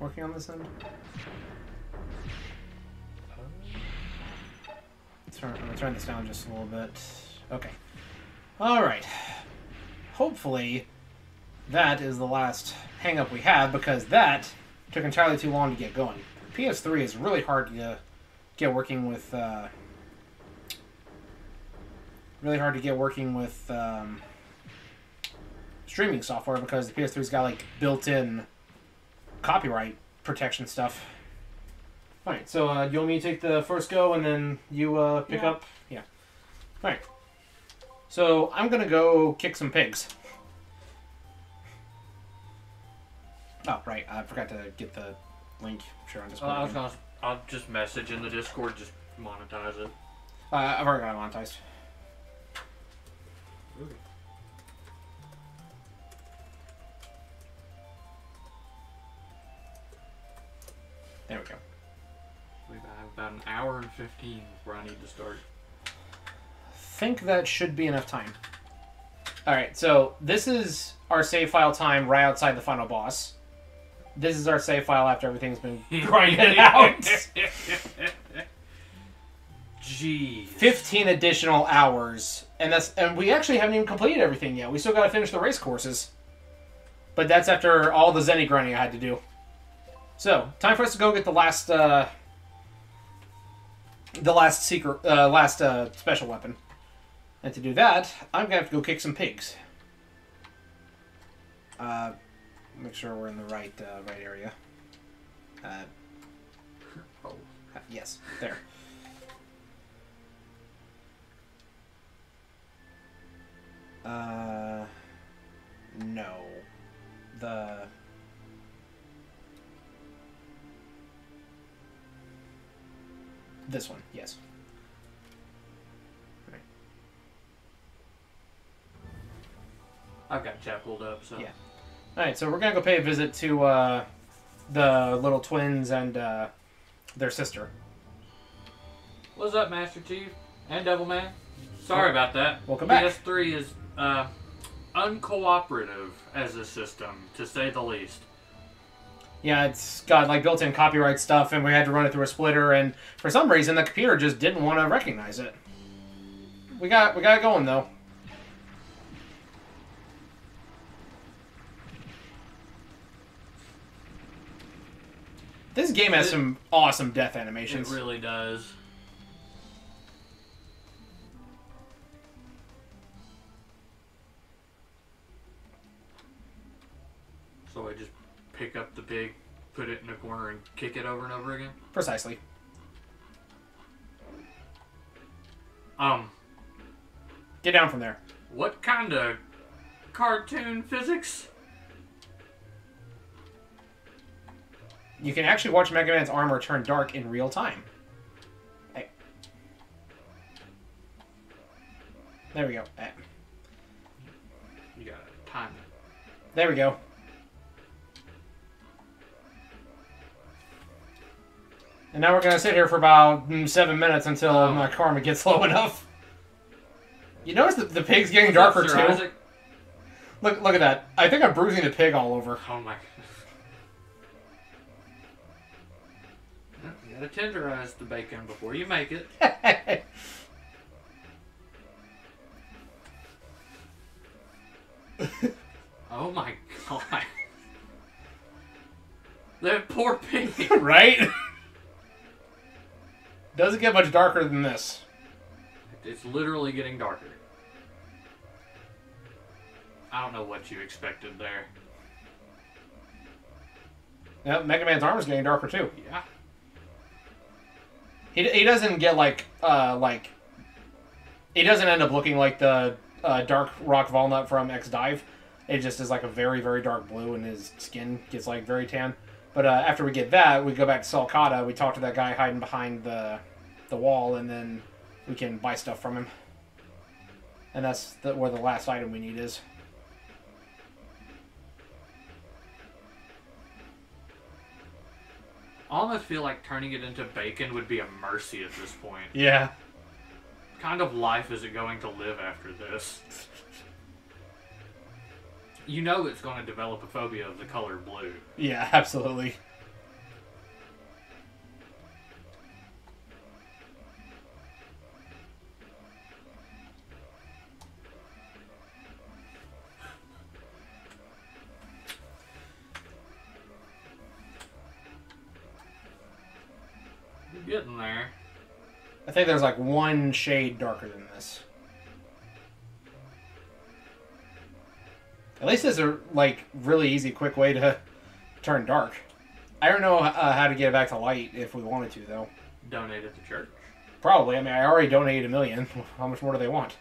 working on this end? Turn, I'm gonna turn this down just a little bit. Okay. All right. Hopefully, that is the last hang up we have because that took entirely too long to get going. PS3 is really hard to get working with. Uh, really hard to get working with um, streaming software because the PS3's got like built-in copyright protection stuff. All right, so uh, you want me to take the first go and then you uh, pick Yeah. up? Yeah. All right. So I'm gonna go kick some pigs. Oh right, I forgot to get the link. Sure, on Uh, Discord. I was again. gonna. I'll just message in the Discord. Just monetize it. Uh, I've already got it monetized. There we go. We have about an hour and fifteen before I need to start. I think that should be enough time. All right, so this is our save file time right outside the final boss. This is our save file after everything's been grinded out. Jeez. 15 additional hours, and that's and we actually haven't even completed everything yet. We still got to finish the race courses. But that's after all the Zenny grinding I had to do. So, time for us to go get the last uh the last secret uh last uh special weapon. And to do that, I'm going to have to go kick some pigs. Uh make sure we're in the right uh, right area. Uh Oh. yes, there. Uh, no. The. This one, yes. I've got chat pulled up, so. Yeah. Alright, so we're gonna go pay a visit to uh, the little twins and uh, their sister. What's up, Master Chief and Devilman? Sorry about that. Welcome back. PS3 is uh, uncooperative as a system, to say the least. Yeah, it's got like built-in copyright stuff, and we had to run it through a splitter, and for some reason the computer just didn't want to recognize it. We got we got it going though. This game has It- some awesome death animations. It really does. So I just pick up the pig, put it in a corner, and kick it over and over again. Precisely. Um, Get down from there. what kind of cartoon physics? You can actually watch Mega Man's armor turn dark in real time. Hey. There we go. You gotta time it. There we go. And now we're gonna sit here for about mm, seven minutes until Oh. my karma gets low enough. You notice that the pig's getting What's darker too. Isaac? Look, look at that. I think I'm bruising the pig all over. Oh my. You gotta tenderize the bacon before you make it. Oh my god. That poor pig. right? Doesn't get much darker than this. It's literally getting darker. I don't know what you expected there. Yep, Mega Man's armor's getting darker too. Yeah. He, he doesn't get like uh like he doesn't end up looking like the uh, dark Rock Volnutt from X Dive. It just is like a very very dark blue, and his skin gets like very tan. But uh, after we get that, we go back to Saul Kada. We talk to that guy hiding behind the the wall, and then we can buy stuff from him. And that's the, where the last item we need is. I almost feel like turning it into bacon would be a mercy at this point. Yeah. What kind of life is it going to live after this? you know it's going to develop a phobia of the color blue. Yeah, absolutely. You're getting there. I think there's like one shade darker than this. At least it's a like really easy, quick way to turn dark. I don't know uh, how to get it back to light if we wanted to, though. Donate at the church. Probably. I mean, I already donated a million. How much more do they want?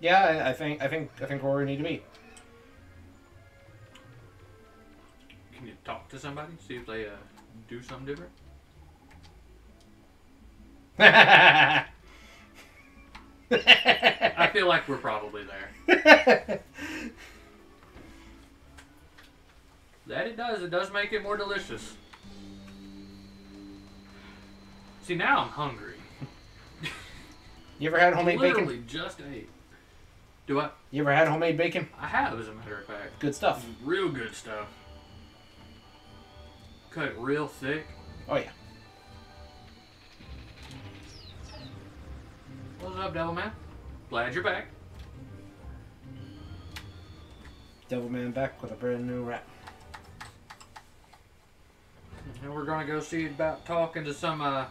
Yeah, I, I think I think I think where we need to be. Can you talk to somebody? See if they uh, do something different? I feel like we're probably there. That it does. It does make it more delicious. See, now I'm hungry. you ever had homemade Literally bacon? just ate. Do I? You ever had homemade bacon? I have, as a matter of fact. Good stuff. Real good stuff. Cut it real thick. Oh yeah. What's up, Devil Man? Glad you're back. Devilman back with a brand new rap. And we're gonna go see about talking to some uh,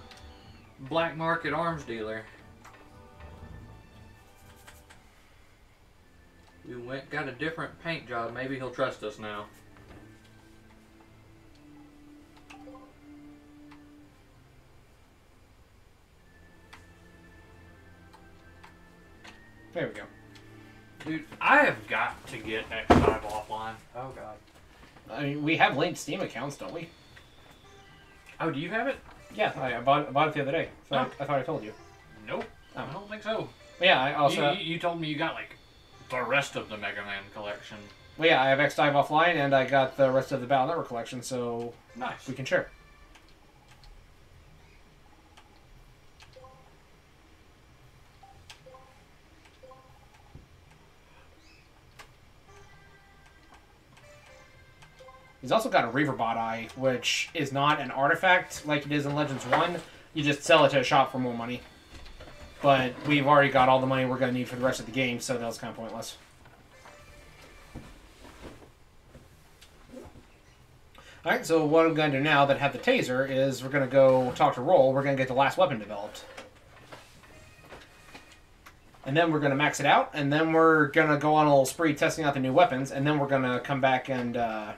black market arms dealer. We went got a different paint job. Maybe he'll trust us now. There we go. Dude, I have got to get X Dive offline. Oh god. I mean, we have linked Steam accounts, don't we? Oh, do you have it? Yeah, I, I bought I bought it the other day. So I, oh. I thought I told you. Nope. Oh. I don't think so. But yeah, I also you, you, you told me you got like the rest of the Mega Man collection. well, yeah, I have X Dive offline, and I got the rest of the Battle Network collection, so Nice. we can share. He's also got a Reaverbot Eye, which is not an artifact like it is in Legends 1. You just sell it to a shop for more money. But we've already got all the money we're going to need for the rest of the game, so that was kind of pointless. Alright, so what I'm going to do now that I have the taser is we're going to go talk to Roll. We're going to get the last weapon developed. And then we're going to max it out, and then we're going to go on a little spree testing out the new weapons, and then we're going to come back and uh,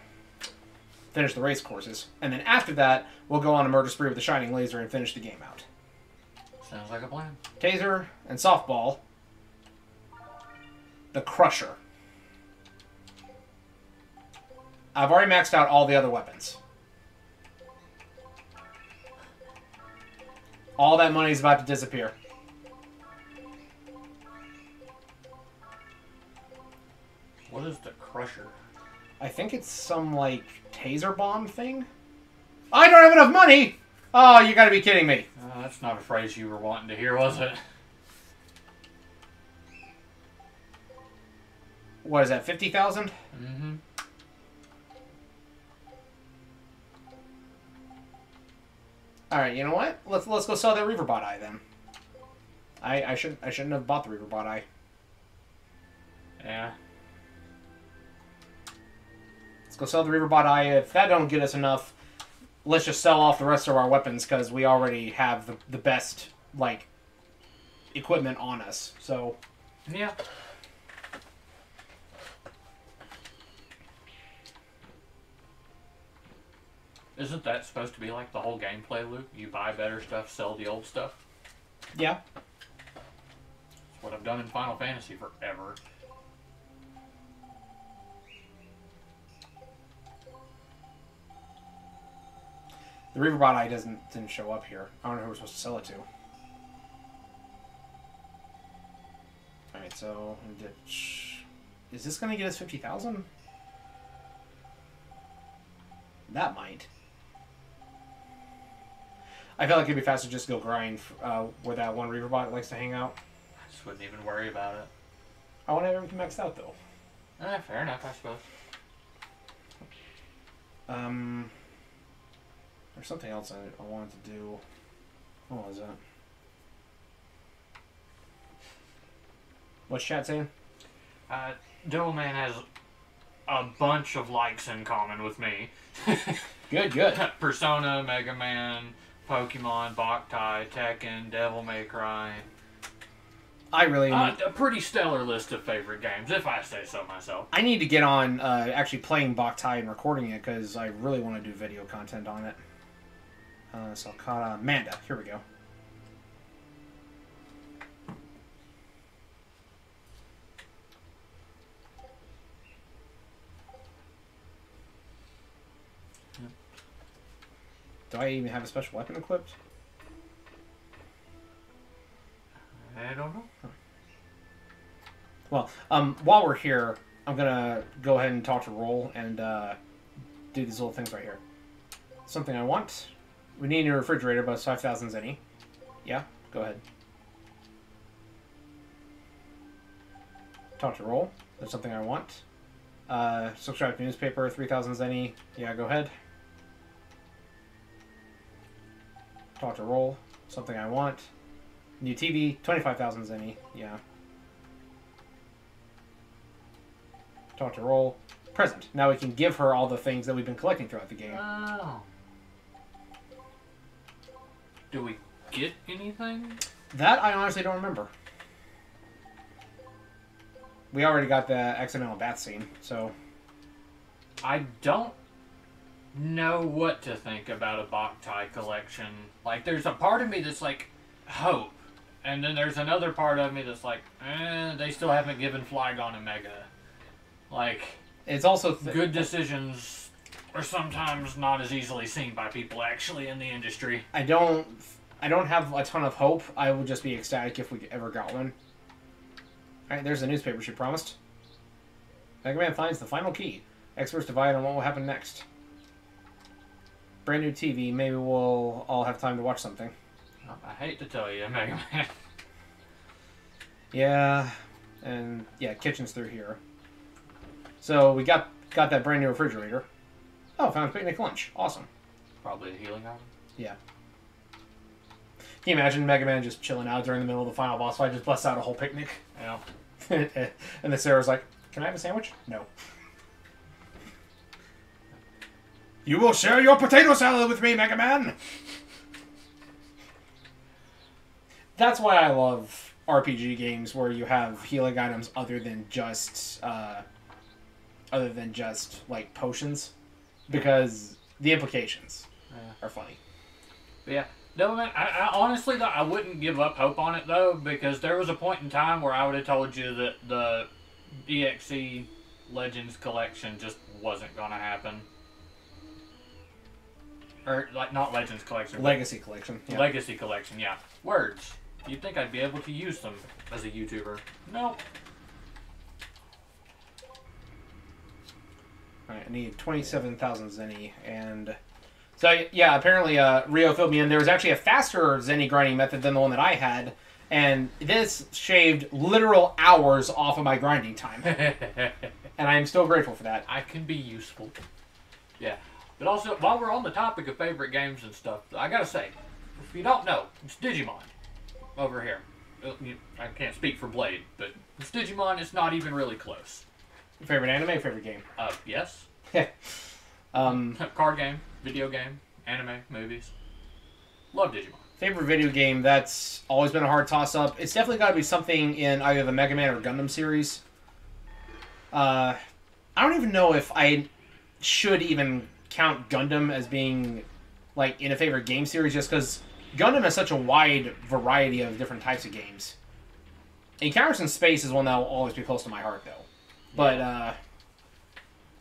finish the race courses. And then after that, we'll go on a murder spree with the Shining Laser and finish the game out. Sounds like a plan. Taser and softball. The Crusher. I've already maxed out all the other weapons. All that money is about to disappear. What is the Crusher? I think it's some like taser bomb thing. I don't have enough money. Oh, you got to be kidding me. Uh, that's not a phrase you were wanting to hear, was it? What is that? Fifty thousand? Mm-hmm. All right. You know what? Let's let's go sell that Reaverbot eye then. I I should I shouldn't have bought the Reaverbot eye. Yeah. Let's go sell the Reaverbot eye. If that don't get us enough, let's just sell off the rest of our weapons because we already have the the best like equipment on us. So Yeah. Isn't that supposed to be like the whole gameplay loop? You buy better stuff, sell the old stuff? yeah, That's what I've done in Final Fantasy forever. The Reaverbot eye doesn't didn't show up here. I don't know who we're supposed to sell it to. All right, so ditch. Is this gonna get us fifty thousand? That might. I feel like it'd be faster just to go grind uh, where that one Reaverbot likes to hang out. I just wouldn't even worry about it. I want to have everything maxed out though. Eh, fair enough, I suppose. Um, there's something else I, I wanted to do. What was that? What's chat saying? Uh, Devilman has a bunch of likes in common with me. Good, good. Persona, Mega Man, Pokemon, Boktai, Tekken, Devil May Cry. I really need, Uh, a pretty stellar list of favorite games, if I say so myself. I need to get on uh, actually playing Boktai and recording it because I really want to do video content on it. Uh, Saul Kada, Manda. Here we go. Do I even have a special weapon equipped? I don't know. Well, um, while we're here, I'm gonna go ahead and talk to Roll and uh, do these little things right here. Something I want. We need a new refrigerator, but it's 5,000 zenny. Yeah, go ahead. Talk to Roll. That's something I want. Uh, subscribe to newspaper, 3,000 zenny. Yeah, go ahead. Talk to Roll. Something I want. New TV, 25,000 zenny. Yeah. Talk to Roll. Present. Now we can give her all the things that we've been collecting throughout the game. Oh. Do we get anything? That I honestly don't remember. We already got the accidental bath scene, so I don't know what to think about a Boktai collection. Like, there's a part of me that's like, hope. And then there's another part of me that's like, eh, they still haven't given Flygon a Mega. Like, it's also th- good decisions are sometimes not as easily seen by people actually in the industry. I don't I don't have a ton of hope. I would just be ecstatic if we ever got one. All right, there's the newspaper she promised. Mega Man finds the final key. Experts divide on what will happen next. Brand new TV. Maybe we'll all have time to watch something. I hate to tell you, Mega Man. Yeah, and yeah, kitchen's through here. So we got got that brand new refrigerator. Oh, found a picnic lunch. Awesome. Probably a healing item. Yeah. Can you imagine Mega Man just chilling out during the middle of the final boss fight, just busts out a whole picnic? Yeah. and the Sarah's like, "Can I have a sandwich?" No. You will share your potato salad with me, Mega Man. That's why I love RPG games where you have healing items other than just uh, other than just like potions, because the implications Yeah. are funny. But yeah, Devilman, I, I honestly though I wouldn't give up hope on it though because there was a point in time where I would have told you that the DXC Legends collection just wasn't gonna happen. Or like not Legends collection, Legacy collection. Yeah. Legacy collection. Yeah, words. You'd think I'd be able to use them as a YouTuber. Nope. I need 27,000 Zenny, and... So, yeah, apparently uh, Rio filled me in. There was actually a faster Zenny grinding method than the one that I had, and this shaved literal hours off of my grinding time. And I am still grateful for that. I can be useful. Yeah. But also, while we're on the topic of favorite games and stuff, I gotta say, if you don't know, it's Digimon over here. Uh, I can't speak for Blade, but it's Digimon. It's not even really close. Favorite anime, favorite game? Uh, yes. um, Card game, video game, anime, movies. Love Digimon. favorite video game, that's always been a hard toss-up. It's definitely got to be something in either the Mega Man or Gundam series. Uh, I don't even know if I should even count Gundam as being like in a favorite game series, just because Gundam has such a wide variety of different types of games. Encounters in Space is one that will always be close to my heart, though. But uh,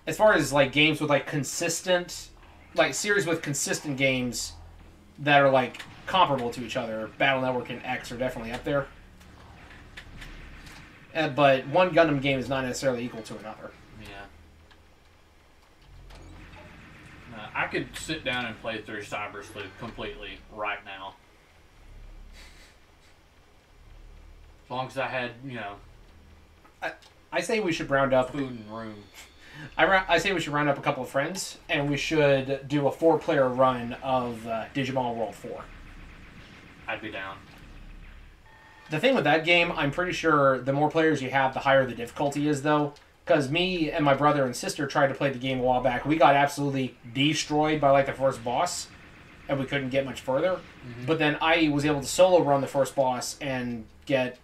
as far as like games with like consistent, like series with consistent games that are like comparable to each other, Battle Network and X are definitely up there. Uh, but one Gundam game is not necessarily equal to another. Yeah. Uh, I could sit down and play through Cyber Sleuth completely right now. As long as I had, you know, I say we should round up. food and room. I, I say we should round up a couple of friends, and we should do a four-player run of uh, Digimon World Four. I'd be down. The thing with that game, I'm pretty sure the more players you have, the higher the difficulty is, though. Because me and my brother and sister tried to play the game a while back. We got absolutely destroyed by like the first boss, and we couldn't get much further. But then I was able to solo run the first boss and get.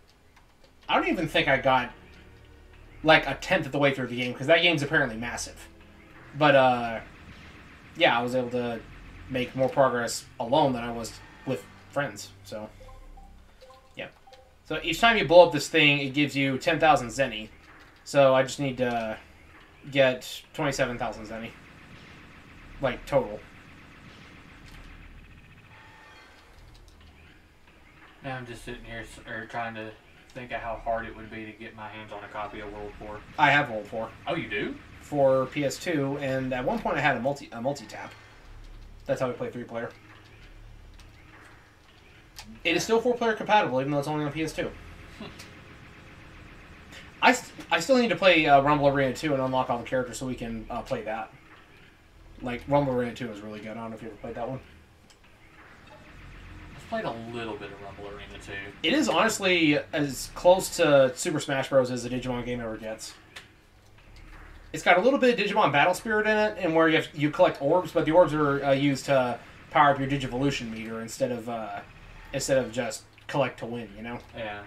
I don't even think I got like a tenth of the way through the game because that game's apparently massive. But uh, yeah, I was able to make more progress alone than I was with friends. So yeah. So each time you blow up this thing, it gives you ten thousand zenny. So I just need to get twenty-seven thousand zenny, like total. Now I'm just sitting here or trying to think of how hard it would be to get my hands on a copy of World War. I have World Four Oh, you do? for PS2, and at one point I had a multi a multi tap. That's how we play three player. It is still four player compatible, even though it's only on PS2. I, st- I still need to play uh, Rumble Arena 2 and unlock all the characters so we can uh, play that. Like, Rumble Arena 2 is really good. I don't know if you ever played that one. Played a little bit of Rumble Arena too. It is honestly as close to Super Smash Bros. as a Digimon game ever gets. It's got a little bit of Digimon Battle Spirit in it, and where you have, you collect orbs, but the orbs are uh, used to power up your Digivolution meter instead of uh, instead of just collect to win. You know? Yeah.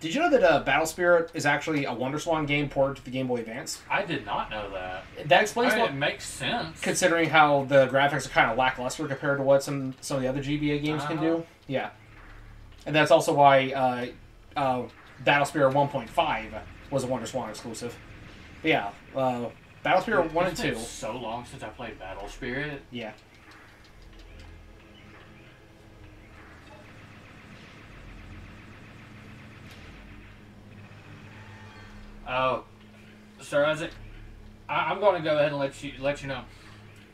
Did you know that uh, Battle Spirit is actually a WonderSwan game ported to the Game Boy Advance? I did not know that. That I explains mean, what, it makes sense. considering how the graphics are kind of lackluster compared to what some some of the other GBA games can do. Uh-huh. Yeah, and that's also why uh, uh, Battle Spirit 1.5 was a WonderSwan exclusive. But yeah, uh, Battle Spirit 1 and been 2. So long since I played Battle Spirit. Yeah. Oh, Sir Isaac, I, I'm going to go ahead and let you let you know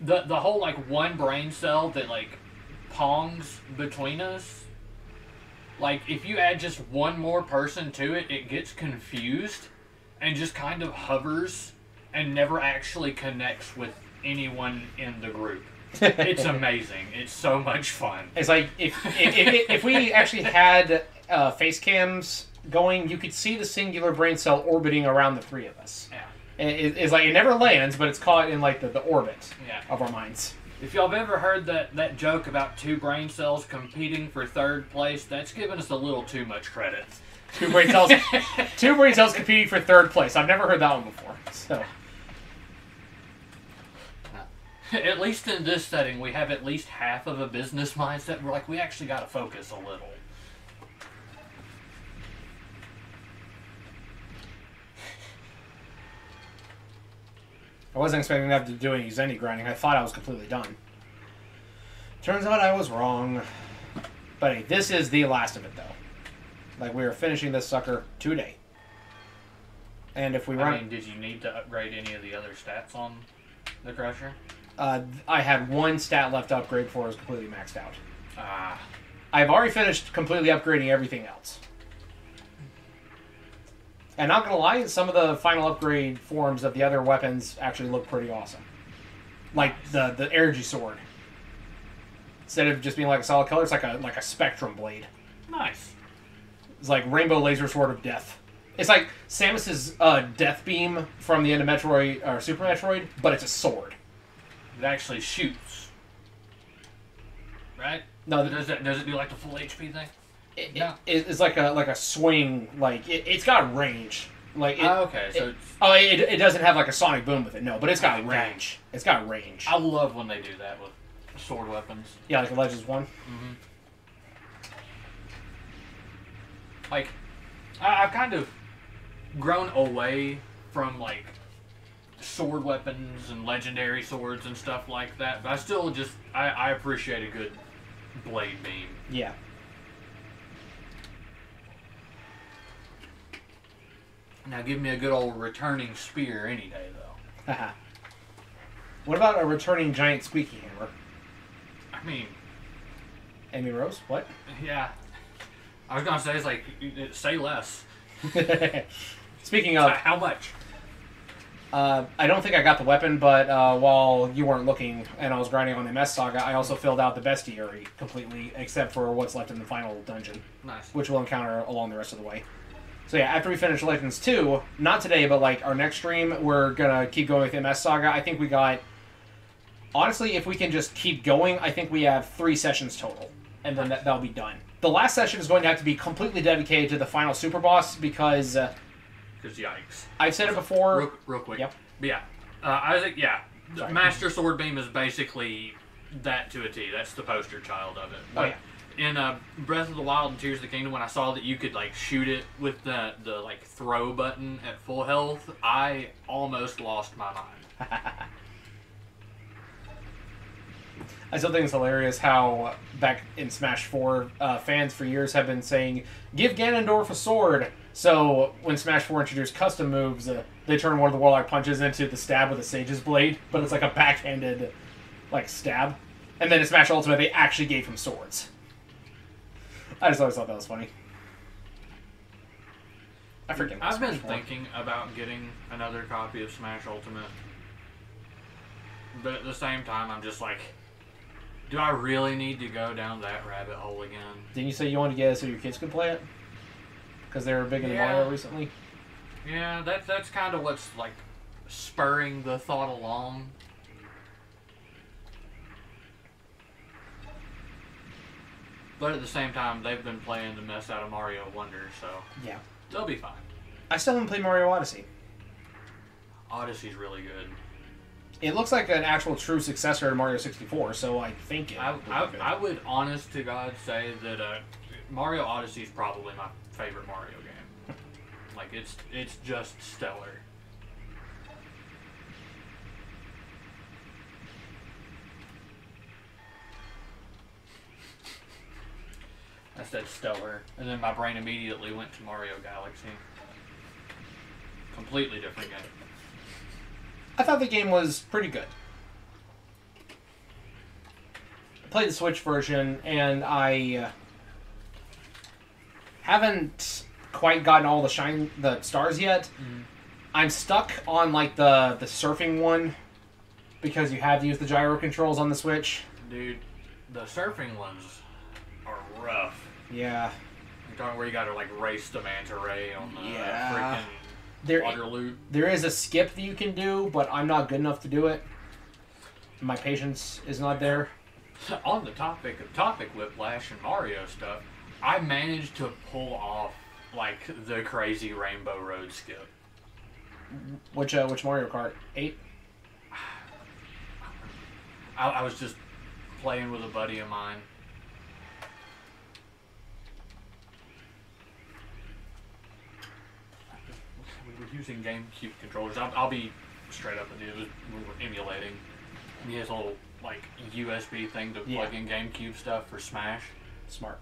the the whole like one brain cell that like pongs between us. Like if you add just one more person to it, it gets confused and just kind of hovers and never actually connects with anyone in the group. It's amazing. It's so much fun. It's like if if, if, if we actually had uh, face cams going, you could see the singular brain cell orbiting around the three of us. Yeah. It, it's like it never lands, but it's caught in like the, the orbit Yeah. of our minds. If y'all have ever heard that, that joke about two brain cells competing for third place, that's giving us a little too much credit. Two brain cells, two brain cells competing for third place. I've never heard that one before. So at least in this setting, we have at least half of a business mindset. We're like, we actually got to focus a little. I wasn't expecting to have to do any Zenny grinding. I thought I was completely done. Turns out I was wrong. But hey, this is the last of it, though. Like we are finishing this sucker today. And if we run, I mean, did you need to upgrade any of the other stats on the Crusher? uh, I had one stat left to upgrade before it was completely maxed out. Ah, I've already finished completely upgrading everything else. And not gonna lie, some of the final upgrade forms of the other weapons actually look pretty awesome. Like the the energy sword. Instead of just being like a solid color, it's like a like a spectrum blade. nice. It's like rainbow laser sword of death. It's like Samus's uh, death beam from the end of Metroid or Super Metroid, but it's a sword. It actually shoots. Right? No, the, Does it does it do like the full HP thing? It, No. it- it's like a like a swing. Like it, it's got range. Like it, oh, okay, so it- Oh, it, it doesn't have like a sonic boom with it, no, but it's got range. It's got range. I love when they do that with sword weapons. Yeah, like a Legends one. hmm Like, I, I've kind of grown away from like sword weapons and legendary swords and stuff like that, but I still just I, I appreciate a good blade beam. Yeah. Now give me a good old returning spear any day though. What about a returning giant squeaky hammer? I mean, Amy Rose, what? yeah. I was gonna say it's like say less. Speaking of, how much? Uh, I don't think I got the weapon, but uh, while you weren't looking and I was grinding on the MS Saga, I also filled out the bestiary completely, except for what's left in the final dungeon, Nice. which we'll encounter along the rest of the way. So yeah, after we finish Legends 2, not today, but like our next stream, we're gonna keep going with MS Saga. I think we got honestly, if we can just keep going, I think we have three sessions total, and then that, that'll be done. The last session is going to have to be completely dedicated to the final super boss because uh, Because yikes. I've said it before. Real, real quick. Yep. But yeah. Uh, Isaac, yeah. Sorry. Master Sword Beam is basically that to a T. That's the poster child of it. Oh, yeah. In uh, Breath of the Wild and Tears of the Kingdom, when I saw that you could like shoot it with the the like throw button at full health, I almost lost my mind. I still think it's hilarious how back in Smash 4, uh, fans for years have been saying, give Ganondorf a sword. So when Smash 4 introduced custom moves, uh, they turn one of the Warlock punches into the stab with a Sage's blade, but it's like a backhanded like stab. And then in Smash Ultimate, they actually gave him swords. I just always thought that was funny. I forget. I've been Smash 4. thinking about getting another copy of Smash Ultimate. But at the same time, I'm just like, do I really need to go down that rabbit hole again? Didn't you say you wanted to get it so your kids could play it? Because they were big into Yeah. Mario recently. Yeah, that that's kind of what's like spurring the thought along. But at the same time, they've been playing the mess out of Mario Wonder, so Yeah. they'll be fine. I still haven't played Mario Odyssey. Odyssey's really good. It looks like an actual true successor to Mario 64, so I think it. I, would I. I would honest to God say that uh, Mario Odyssey is probably my favorite Mario game. Like it's it's just stellar. I said stellar, and then my brain immediately went to Mario Galaxy. Completely different game. I thought the game was pretty good. I played the Switch version, and I uh, haven't quite gotten all the shine, the stars yet. Mhm. I'm stuck on like the the surfing one because you have to use the gyro controls on the Switch. Dude, the surfing ones are rough. Yeah, You're talking where you gotta like race the manta ray on the Yeah. freaking there water loop. there is a skip that you can do, but I'm not good enough to do it. My patience is not there. on the topic of topic whiplash and Mario stuff, I managed to pull off like the crazy Rainbow Road skip. Which uh, which Mario Kart eight? I, I was just playing with a buddy of mine. Using GameCube controllers. I'll, I'll be straight up with you. Was, we were emulating. And he has a little like USB thing to Yeah. plug in GameCube stuff for Smash. Smart.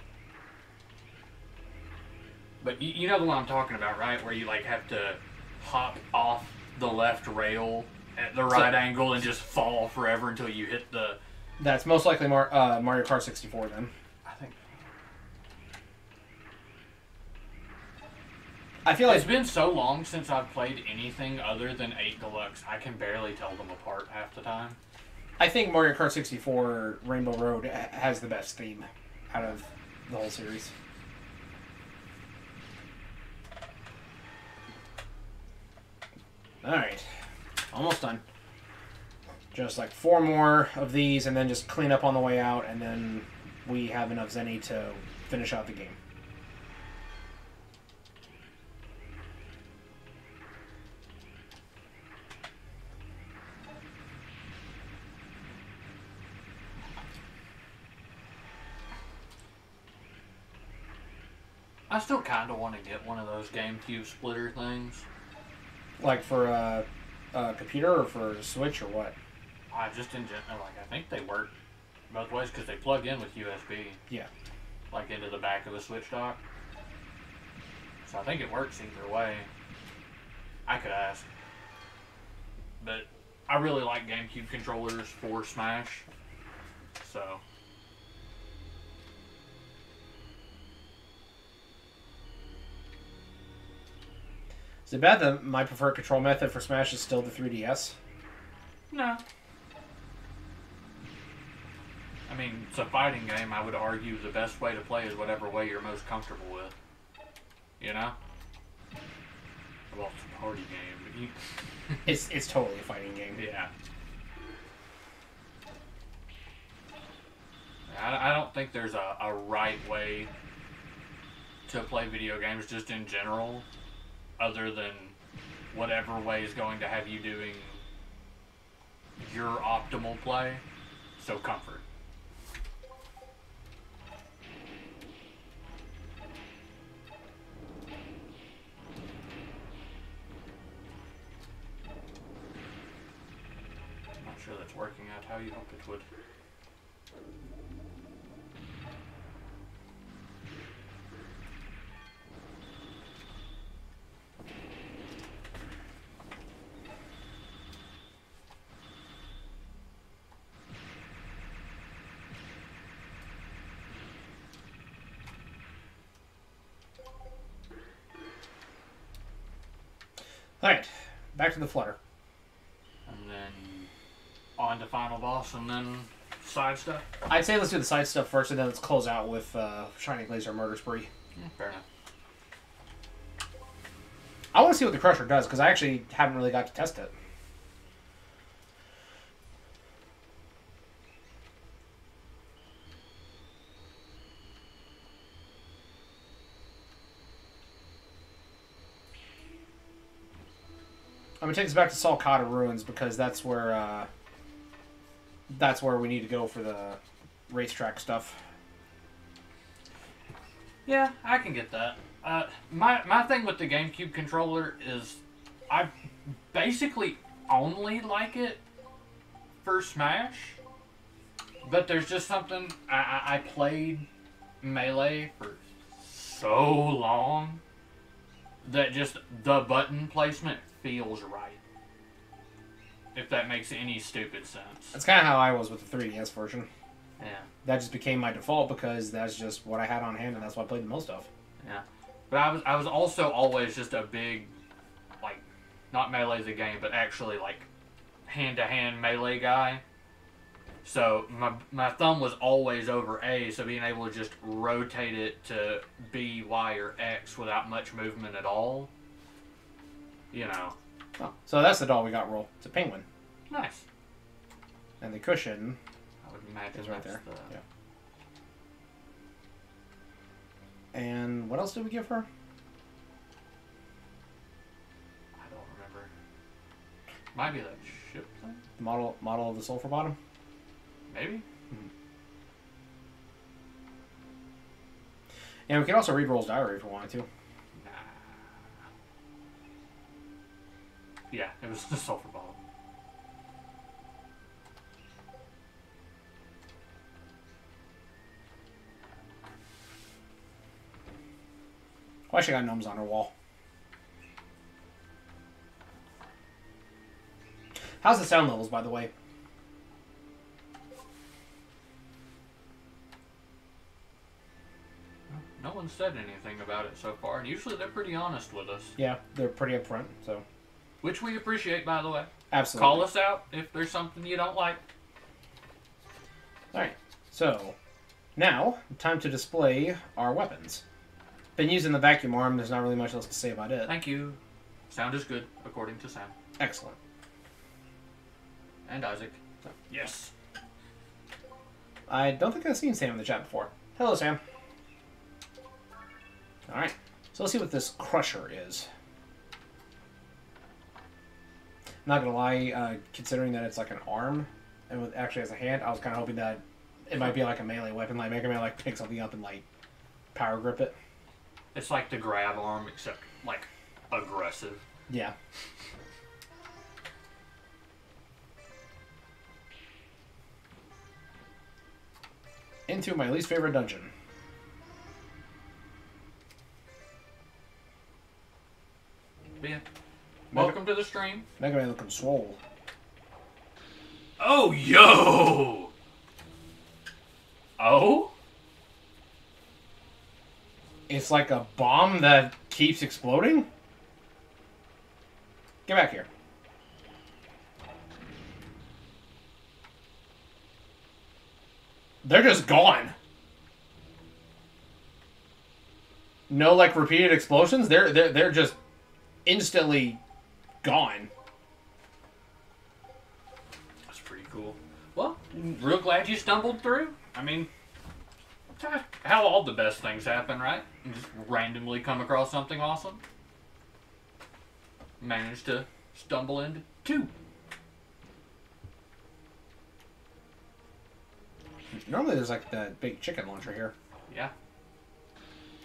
But you, you know the one I'm talking about, right? Where you like have to hop off the left rail at the right angle and just fall forever until you hit the. That's most likely Mar- uh, Mario Kart 64 then. I feel like it's been so long since I've played anything other than Eight Deluxe. I can barely tell them apart half the time. I think Mario Kart 64 Rainbow Road has the best theme out of the whole series. All right, almost done. Just like four more of these, and then just clean up on the way out, and then we have enough Zenny to finish out the game. I still kind of want to get one of those GameCube splitter things. Like for a, a computer or for a Switch or what? I just in general, like I think they work both ways because they plug in with USB. Yeah. Like into the back of the Switch dock. So I think it works either way. I could ask. But I really like GameCube controllers for Smash. So Is it bad that my preferred control method for Smash is still the 3DS? No. I mean, it's a fighting game. I would argue the best way to play is whatever way you're most comfortable with. You know? Well, it's a party game, but you. It's it's totally a fighting game. yeah. I, I don't think there's a, a right way to play video games just in general, other than whatever way is going to have you doing your optimal play. So, comfort. I'm not sure that's working out how you hoped it would. Alright, back to the flutter. And then on to final boss, and then side stuff. I'd say let's do the side stuff first, and then let's close out with uh, Shining Laser Murder Spree. fair enough. I want to see what the Crusher does, because I actually haven't really got to test it. I'm take us back to Saul Kada Ruins because that's where uh, that's where we need to go for the racetrack stuff. Yeah, I can get that. Uh, my my thing with the GameCube controller is, I basically only like it for Smash. But there's just something I, I played Melee for so long that just the button placement feels right. If that makes any stupid sense. That's kind of how I was with the 3DS version. Yeah. That just became my default because that's just what I had on hand and that's what I played the most of. Yeah, but I was I was also always just a big, like, not melee as a game, but actually like, hand to hand melee guy. So my my thumb was always over A, so being able to just rotate it to B, Y, or X without much movement at all. You know, Oh, so that's the doll we got roll. It's a penguin. nice. And the cushion I would imagine is right there. the- Yeah. And what else did we give her? I don't remember. Might be that ship thing, The model model of the Sulphur-Bottom. maybe. Mm-hmm. And we could also read Roll's diary if we wanted to. Yeah, it was the Sulphur-Bottom. Why she got gnomes on her wall? How's the sound levels, by the way? No one said anything about it so far, and usually they're pretty honest with us, Yeah, they're pretty upfront. So which we appreciate, by the way. absolutely. Call us out if there's something you don't like. All right. So now time to display our weapons. Been using the vacuum arm. There's not really much else to say about it. Thank you. Sound is good, according to Sam Excellent. and Isaac. Yes. I don't think I've seen Sam in the chat before. Hello, Sam. All right. So let's see what this crusher is. Not gonna lie, uh, considering that it's like an arm and with actually has a hand, I was kind of hoping that it might be like a melee weapon, like Mega Man like pick something up and like power grip it. It's like the grab arm, except like aggressive. Yeah. Into my least favorite dungeon. But yeah. Welcome to the stream. Mega Man looking swole. Oh, yo! Oh? It's like a bomb that keeps exploding. Get back here. They're just gone. No like repeated explosions. They're they're they're just instantly gone. That's pretty cool. Well, real glad you stumbled through. I mean, how all the best things happen, right? You just randomly come across something awesome. Managed to stumble into two. Normally there's like the big chicken launcher here. Yeah.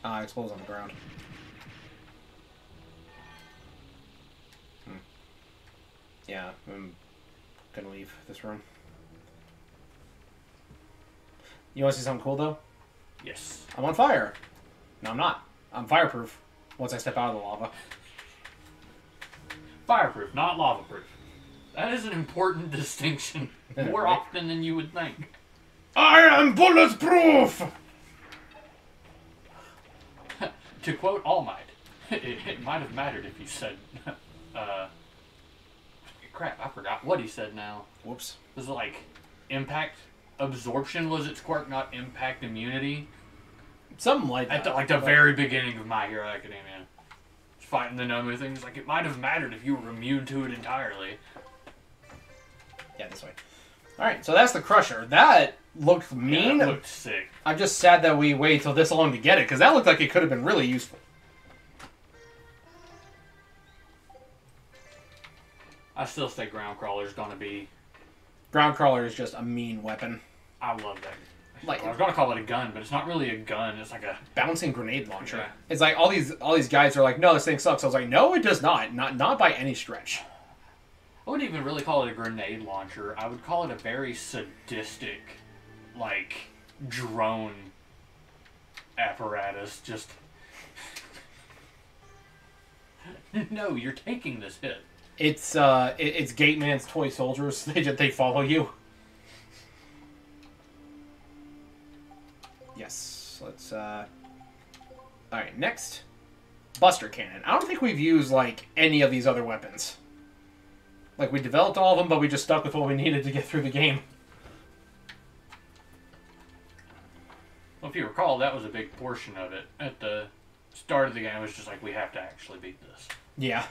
Ah, uh, explodes on the ground. Yeah, I'm gonna leave this room. You want to see something cool though? Yes. I'm on fire. No, I'm not. I'm fireproof. Once I step out of the lava. Fireproof, not lava proof. That is an important distinction. More Right. often than you would think. I am bulletproof. to quote All Might, it, it might have mattered if you said, uh, crap, I forgot what he said now. Whoops. Was it like impact absorption was its quirk, not impact immunity? Something like that. At the, like the But- very beginning of My Hero Academia. Fighting the Nomu things, like it might have mattered if you were immune to it entirely. Yeah, this way. All right, so that's the crusher. That looked mean. Yeah, it looked sick. I'm just sad that we waited till this long to get it because that looked like it could have been really useful. I still say Ground crawler is gonna be. Ground crawler is just a mean weapon. I love that. Like I was gonna call it a gun, but it's not really a gun. It's like a bouncing grenade launcher. Yeah. It's like all these all these guys are like, no, this thing sucks. I was like, no, it does not. Not not by any stretch. I wouldn't even really call it a grenade launcher. I would call it a very sadistic, like, drone apparatus. Just. no, you're taking this hit. It's uh, it, it's Gateman's toy soldiers. They just they follow you. Yes, let's. uh... All right, next, Buster Cannon. I don't think we've used like any of these other weapons. Like we developed all of them, but we just stuck with what we needed to get through the game. Well, if you recall, that was a big portion of it. At the start of the game, it was just like, we have to actually beat this. Yeah.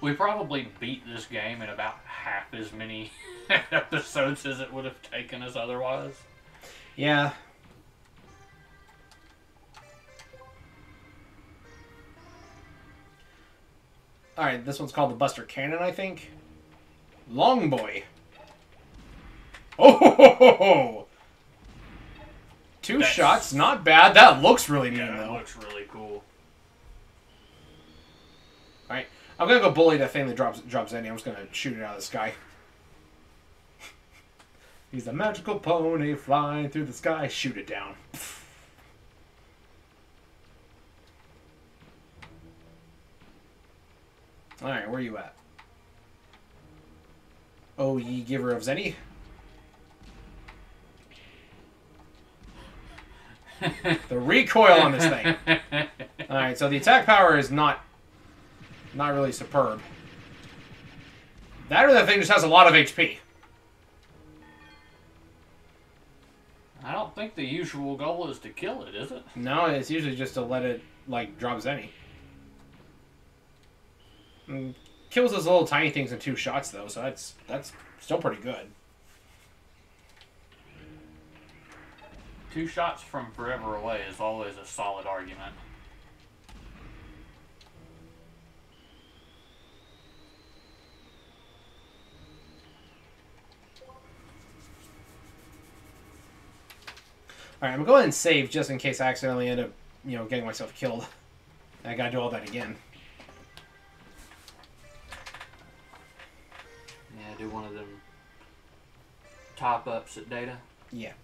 We probably beat this game in about half as many episodes as it would have taken us otherwise. Yeah. Alright, this one's called the Buster Cannon, I think. Long Boy. Oh! Ho, ho, ho, ho. Two That's- shots, not bad. That looks really mean, Yeah, that though. looks really cool. Alright, I'm gonna go bully that thing that drops drops Eddie. I'm just gonna shoot it out of the sky. He's a magical pony flying through the sky. Shoot it down. Alright, where are you at? Oh, ye giver of Zenny? The recoil on this thing. Alright, so the attack power is not not really superb. That or that thing just has a lot of HP. I don't think the usual goal is to kill it, is it? No, it's usually just to let it like drop Zenny. Mm, Kills those little tiny things in two shots though, so that's that's still pretty good. Two shots from forever away is always a solid argument. Alright, I'm gonna go ahead and save just in case I accidentally end up, you know, getting myself killed. I gotta do all that again. Yeah, do one of them top ups at data. Yeah.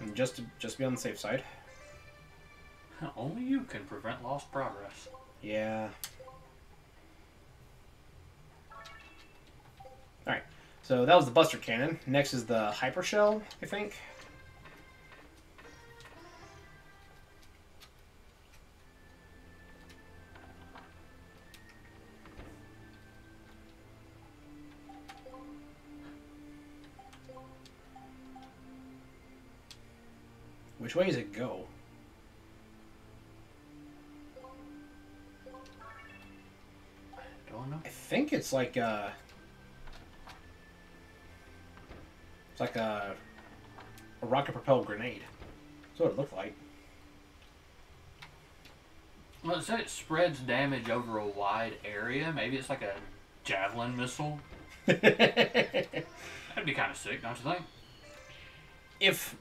And just to, just be on the safe side. Only you can prevent lost progress. Yeah. Alright, so that was the Buster Cannon. Next is the Hyper Shell, I think. Which way does it go? I don't know. I think it's like, uh... It's like a. A rocket propelled grenade. That's what it looked like. Well, it said it spreads damage over a wide area. Maybe it's like a javelin missile. That'd be kind of sick, don't you think? if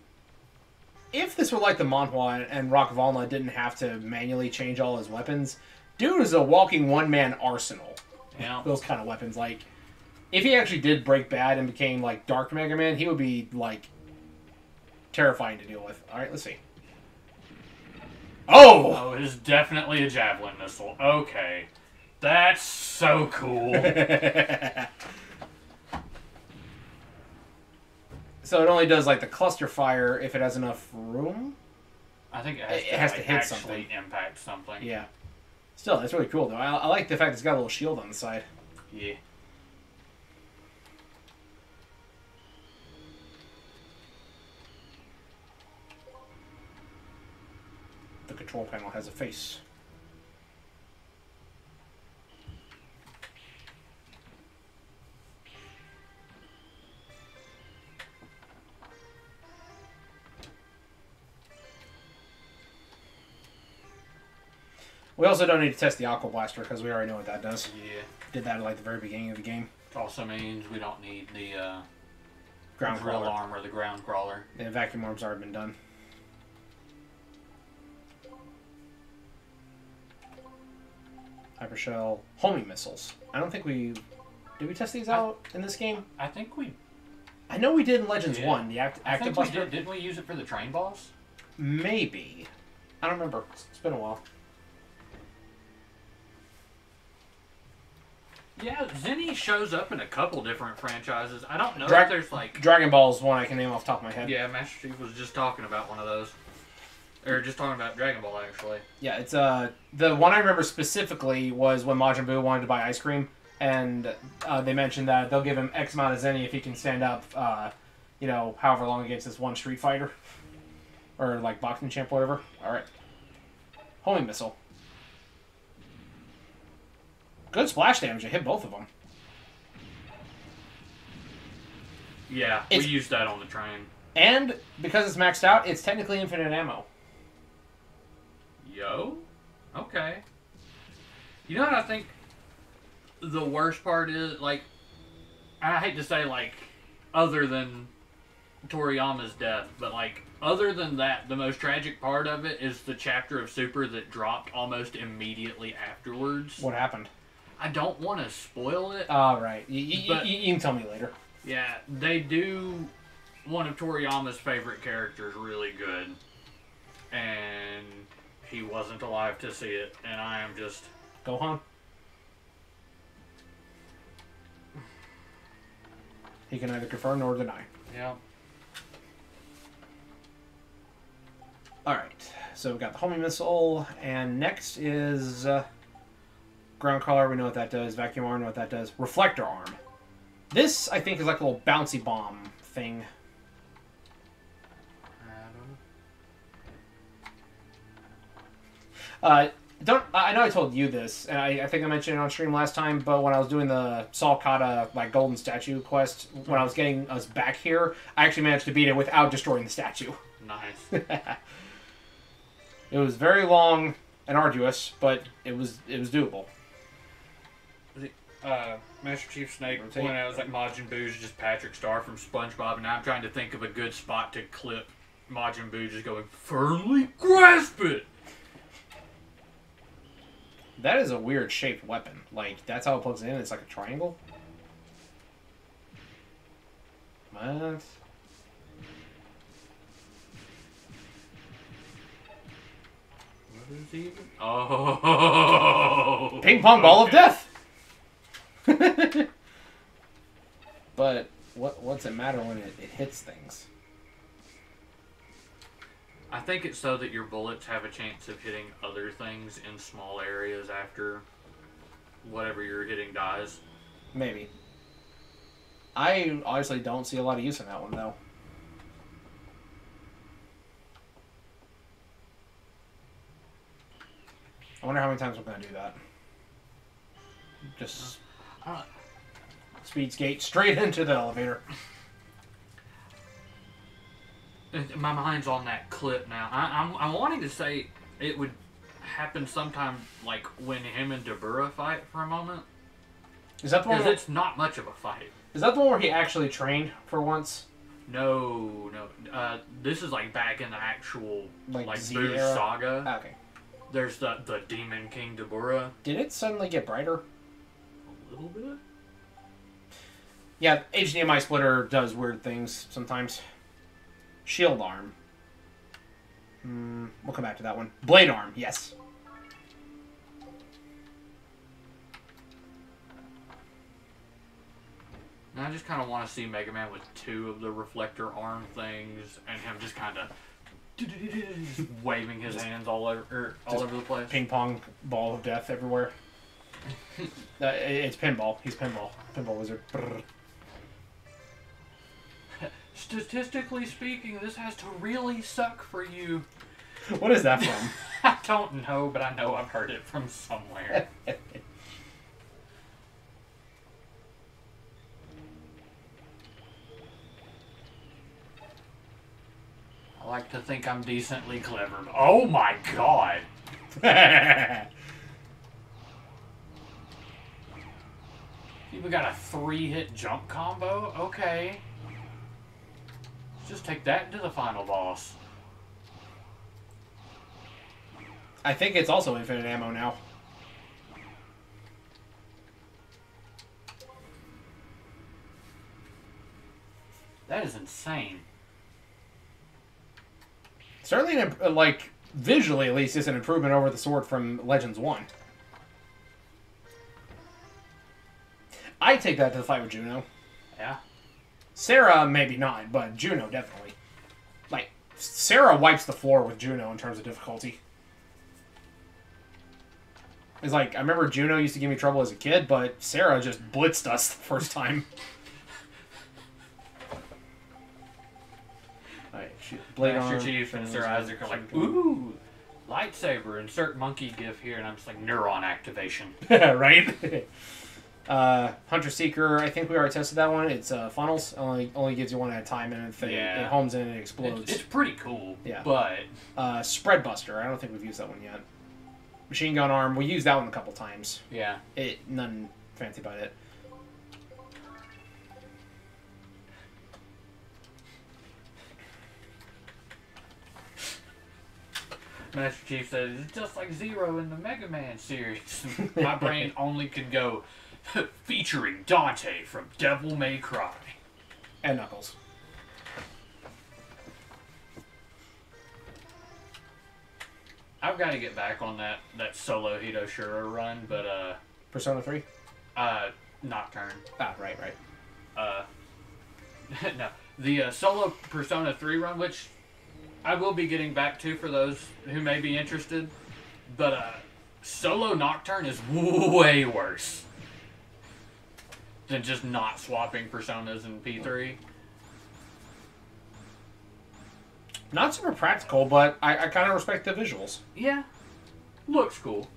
if this were like the Manhwa and Rock Volnutt didn't have to manually change all his weapons, dude is a walking one man arsenal. Yeah. Those kind of weapons. Like, if he actually did break bad and became like Dark Mega Man, he would be like terrifying to deal with. All right, let's see. Oh. Oh, it is definitely a javelin missile. Okay. That's so cool. so it only does like the cluster fire if it has enough room. I think it has It to, has to like, hit something. impact something. Yeah. Still, that's really cool though. I, I like the fact it's got a little shield on the side. Yeah. Control panel has a face. We also don't need to test the Aqua Blaster because we already know what that does. Yeah. Did that at like the very beginning of the game. Also means we don't need the uh, Ground drill crawler. arm or the ground crawler. The vacuum arm's already been done. Hypershell homing missiles. I don't think we did we test these I- out in this game. I think we. I know we did in Legends Yeah. One. The act, I active think we did. Didn't we use it for the train boss? Maybe. I don't remember. It's been a while. Yeah, Zenny shows up in a couple different franchises. I don't know Dra- if there's like. Dragon Ball is one I can name off the top of my head. Yeah, Master Chief was just talking about one of those. Or just talking about Dragon Ball, actually. Yeah, it's uh the one I remember specifically was when Majin Buu wanted to buy ice cream, and uh, they mentioned that they'll give him X amount of zenny if he can stand up, uh, you know, however long against this one Street Fighter, or like boxing champ, whatever. All right, homing missile. Good splash damage. It hit both of them. Yeah, It's- we used that on the train. And because it's maxed out, it's technically infinite ammo. Yo? Okay. You know what I think the worst part is? Like, I hate to say, like, other than Toriyama's death, but, like, other than that, the most tragic part of it is the chapter of Super that dropped almost immediately afterwards. What happened? I don't want to spoil it. All right, you, you, But- you, you can tell me later. Yeah, they do one of Toriyama's favorite characters really good. And he wasn't alive to see it, and I am just Gohan. He can neither confirm nor deny. yeah. All right, so we've got the homing missile, and next is uh, ground crawler. We know what that does. Vacuum arm, know what that does. Reflector arm. This I think is like a little bouncy bomb thing. Uh, don't I know I told you this, and I, I think I mentioned it on stream last time. But when I was doing the Saul Kada like golden statue quest, when I was getting us back here, I actually managed to beat it without destroying the statue. Nice. it was very long and arduous, but it was it was doable. Uh, Master Chief Snake Rotate. out it was like Majin Buu's just Patrick Star from SpongeBob, and now I'm trying to think of a good spot to clip Majin Buu just going firmly grasp it. That is a weird shaped weapon. Like that's how it plugs in. It's like a triangle. What? What is he even? Oh, Ping pong ball okay. of death. but what what's it matter when it, it hits things? I think it's so that your bullets have a chance of hitting other things in small areas after whatever you're hitting dies. Maybe. I honestly don't see a lot of use in that one, though. I wonder how many times I'm going to do that. Just... Uh, uh, speed skate straight into the elevator. My mind's on that clip now. I, I'm, I'm wanting to say it would happen sometime like when him and Dabura fight for a moment. Is that the one? Because it's not much of a fight. is that the one where he actually trained for once? No, no. Uh, this is like back in the actual Like like, Z Buu era? saga. Ah, Okay. There's the the Demon King Dabura. Did it suddenly get brighter? A little bit. Yeah, HDMI splitter does weird things sometimes. Shield arm. Hmm, we'll come back to that one. Blade arm, yes. And I just kind of want to see Mega Man with two of the reflector arm things, and him just kind of just waving his hands all over er, all Just over the place. Ping pong ball of death everywhere. uh, it's pinball. He's pinball. Pinball wizard. Brrr. Statistically speaking, this has to really suck for you. What is that from? I don't know, but I know I've heard it from somewhere. I like to think I'm decently clever. Oh my god! People got a three-hit jump combo? Okay. Just take that into the final boss. I think it's also infinite ammo now. That is insane. Certainly, an, uh, like visually at least, it's an improvement over the sword from Legends One. I take that to the fight with Juno. Yeah. Sarah maybe not, but Juno definitely. Like Sarah wipes the floor with Juno in terms of difficulty. It's like I remember Juno used to give me trouble as a kid, but Sarah just blitzed us the first time. Alright, shoot. Blade Master arm, Chief and Sir Isaac are like, ooh, lightsaber, insert monkey gif here, and I'm just like, neuron activation. right? uh, Hunter Seeker, I think we already tested that one. It's uh, funnels, only only gives you one at a time, and if it, Yeah. it homes in, and it It's, explodes. it's pretty cool, Yeah. but Uh, Spread Buster, I don't think we've used that one yet. Machine Gun Arm, we used that one a couple times. yeah. It none fancy about it. Master Chief says it's just like Zero in the Mega Man series. My brain only can go featuring Dante from Devil May Cry. And Knuckles. I've got to get back on that that solo Hito Shura run, but uh, Persona 3? uh, Nocturne. Ah, right, right. uh, no, the uh, solo Persona 3 run, which I will be getting back to for those who may be interested, but uh, solo Nocturne is way worse than just not swapping personas in P3. Not super practical, but I, I kind of respect the visuals. Yeah, looks cool.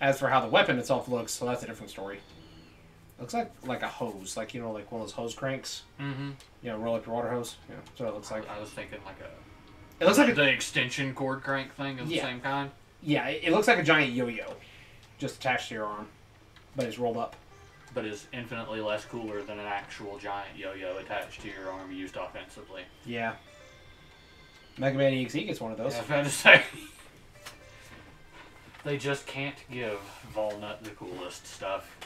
As for how the weapon itself looks, so that's a different story. looks like like a hose, like you know, like one of those hose cranks. Mm-hmm. You know, roll up your water hose. Yeah, that's what it looks like. I was thinking like a It looks like a, the extension cord crank thing of the same kind. yeah, it it looks like a giant yo-yo, just attached to your arm, but it's rolled up. but is infinitely less cooler than an actual giant yo-yo attached to your arm used offensively. Yeah. Mega Man EXE gets one of those. I was about to say. they just can't give Volnutt the coolest stuff.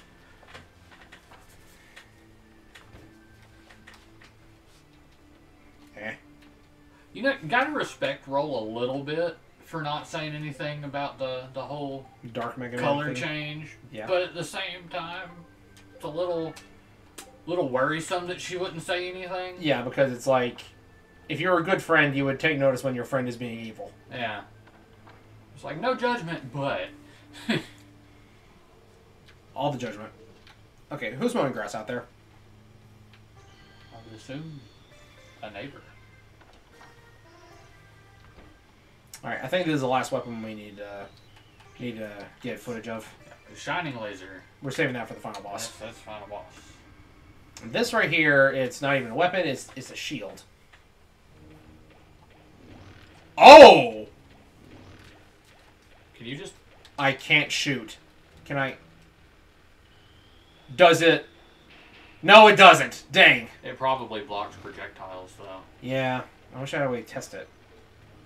Eh. You know, gotta respect Roll a little bit for not saying anything about the, the whole Dark Mega color thing. change. Yeah. But at the same time, it's a little little worrisome that she wouldn't say anything. Yeah, because it's like, if you're a good friend, you would take notice when your friend is being evil. Yeah. It's like no judgment, but All the judgment. Okay, who's mowing grass out there? I would assume a neighbor. All right, I think this is the last weapon we need uh, need to get footage of. Shining laser. We're saving that for the final That's, boss. that's final boss. This right here, it's not even a weapon; it's it's a shield. Oh! Can you just? I can't shoot. Can I? Does it? No, it doesn't. Dang. It probably blocks projectiles though. Yeah, I wish I had a way to test it.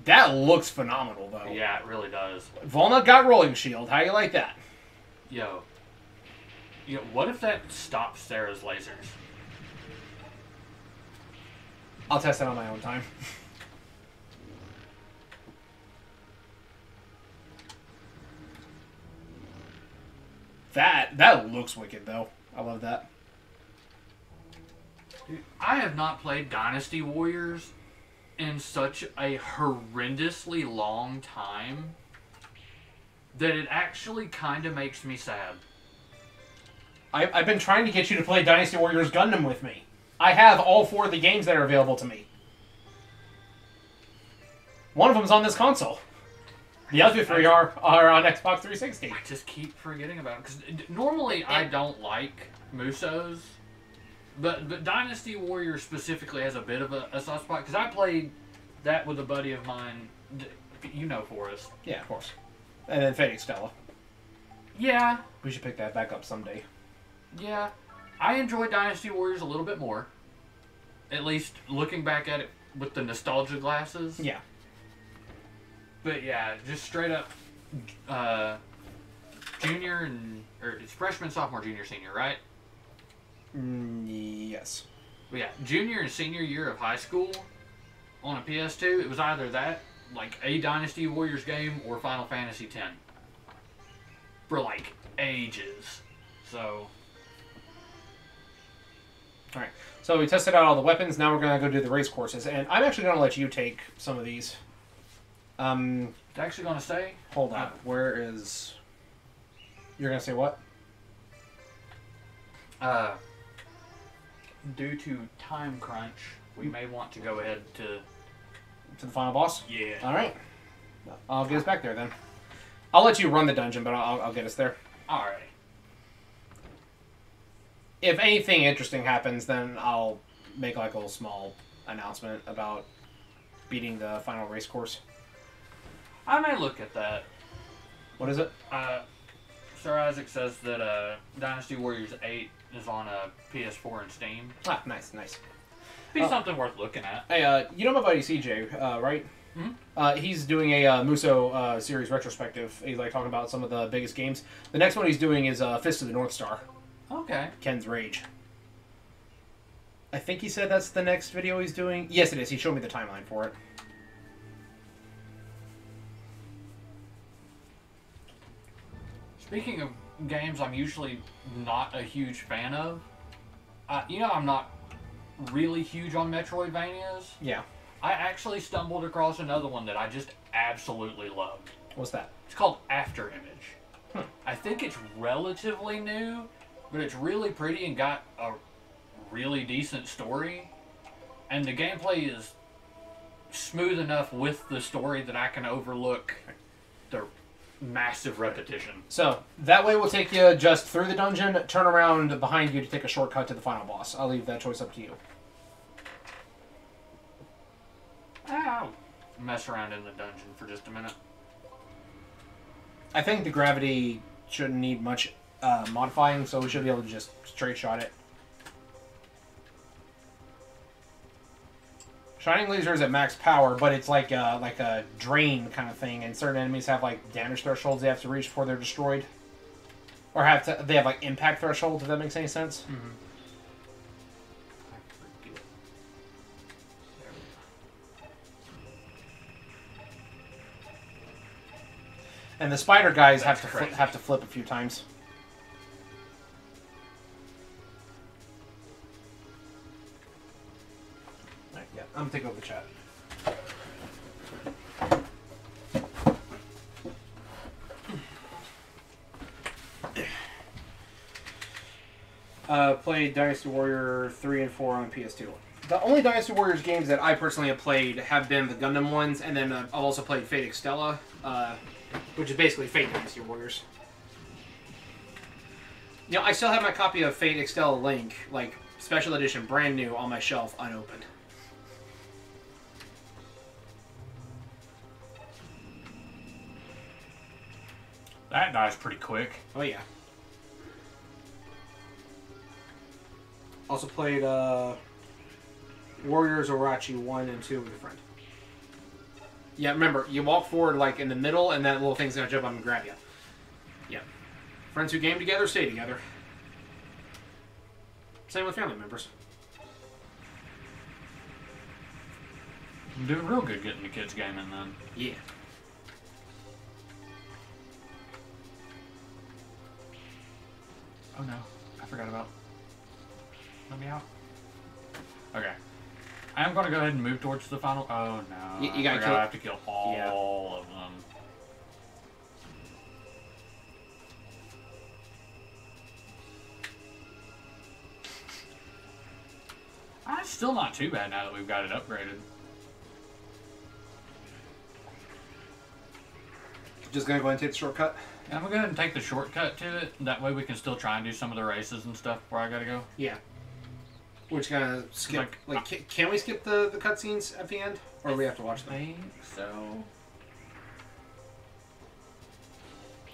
That looks phenomenal, though. Yeah, it really does. Volnutt got rolling shield. How you like that? Yo. Yo, what if that stops Sarah's lasers? I'll test that on my own time. that that looks wicked, though. I love that. Dude, I have not played Dynasty Warriors in such a horrendously long time that it actually kind of makes me sad. I, I've been trying to get you to play Dynasty Warriors Gundam with me. I have all four of the games that are available to me. One of them's on this console. The other three are, are on Xbox 360. I just keep forgetting about it because normally I don't like Musos, but but Dynasty Warriors specifically has a bit of a, a soft spot because I played that with a buddy of mine. You know Forrest. Yeah, of course. And then Fate Extella. Yeah, We should pick that back up someday. yeah. I enjoy Dynasty Warriors a little bit more. At least looking back at it with the nostalgia glasses. Yeah. But yeah, just straight up uh, junior and or it's freshman, sophomore, junior, senior, right? Mm, yes. But yeah, junior and senior year of high school on a PS2, it was either that, like a Dynasty Warriors game, or Final Fantasy X. For like ages. So Alright. So we tested out all the weapons. Now we're going to go do the race courses. And I'm actually going to let you take some of these. Um, it's actually gonna say hold on. Where is. You're going to say what? uh due to time crunch, we may want to go ahead to To the final boss? Yeah. Alright. I'll get us back there then. I'll let you run the dungeon, but I'll, I'll get us there. Alright. If anything interesting happens, then I'll make like a little small announcement about beating the final race course. I may look at that. What is it? Uh Sir Isaac says that uh Dynasty Warriors 8 is on a PS4 and Steam. Ah, nice, nice. Be Oh. something worth looking at. Hey, uh, you know my buddy CJ, uh, right? Mhm. Uh, he's doing a uh, Muso uh, series retrospective. He's like talking about some of the biggest games. The next one he's doing is uh, Fist of the North Star, Okay. Ken's Rage. I think he said that's the next video he's doing. Yes, it is. He showed me the timeline for it. Speaking of games I'm usually not a huge fan of, uh, you know I'm not really huge on Metroidvanias. Yeah. I actually stumbled across another one that I just absolutely loved. What's that? It's called After Image. Hmm. I think it's relatively new, but it's really pretty and got a really decent story. And the gameplay is smooth enough with the story that I can overlook massive repetition. So that way we'll take you just through the dungeon, turn around behind you to take a shortcut to the final boss. I'll leave that choice up to you. Ow. Mess around in the dungeon for just a minute. I think the gravity shouldn't need much uh, modifying, so we should be able to just straight shot it. Shining laser is at max power, but it's like a, like a drain kind of thing, and certain enemies have like damage thresholds they have to reach before they're destroyed, or have to they have like impact thresholds. If that makes any sense. I forget. There we go. And the spider guys have to That's flip, have to flip a few times. I'm gonna take over the chat. Uh, played Dynasty Warrior 3 and 4 on PS2. The only Dynasty Warriors games that I personally have played have been the Gundam ones, and then uh, I've also played Fate Extella, uh, which is basically Fate Dynasty Warriors. You know, I still have my copy of Fate Extella Link, like special edition, brand new, on my shelf, unopened. That dies pretty quick. Oh yeah. Also played uh, Warriors Orochi one and two with a friend. Yeah, remember you walk forward like in the middle, and that little thing's gonna jump up and grab you. Yeah. Friends who game together stay together. Same with family members. I'm doing real good getting the kids gaming then. Yeah. Oh no, I forgot about. Let me out. Okay. I am gonna go ahead and move towards the final. Oh no. You- you gotta I kill- I have to kill all Yeah. of them. Ah, it's still not too bad now that we've got it upgraded. Just gonna go ahead and take the shortcut. Yeah, I'm gonna go ahead and take the shortcut to it. That way we can still try and do some of the races and stuff where I gotta go. Yeah. We're just gonna skip. Like- Like, ca- can we skip the the cutscenes at the end, or do we have to watch them? I think so.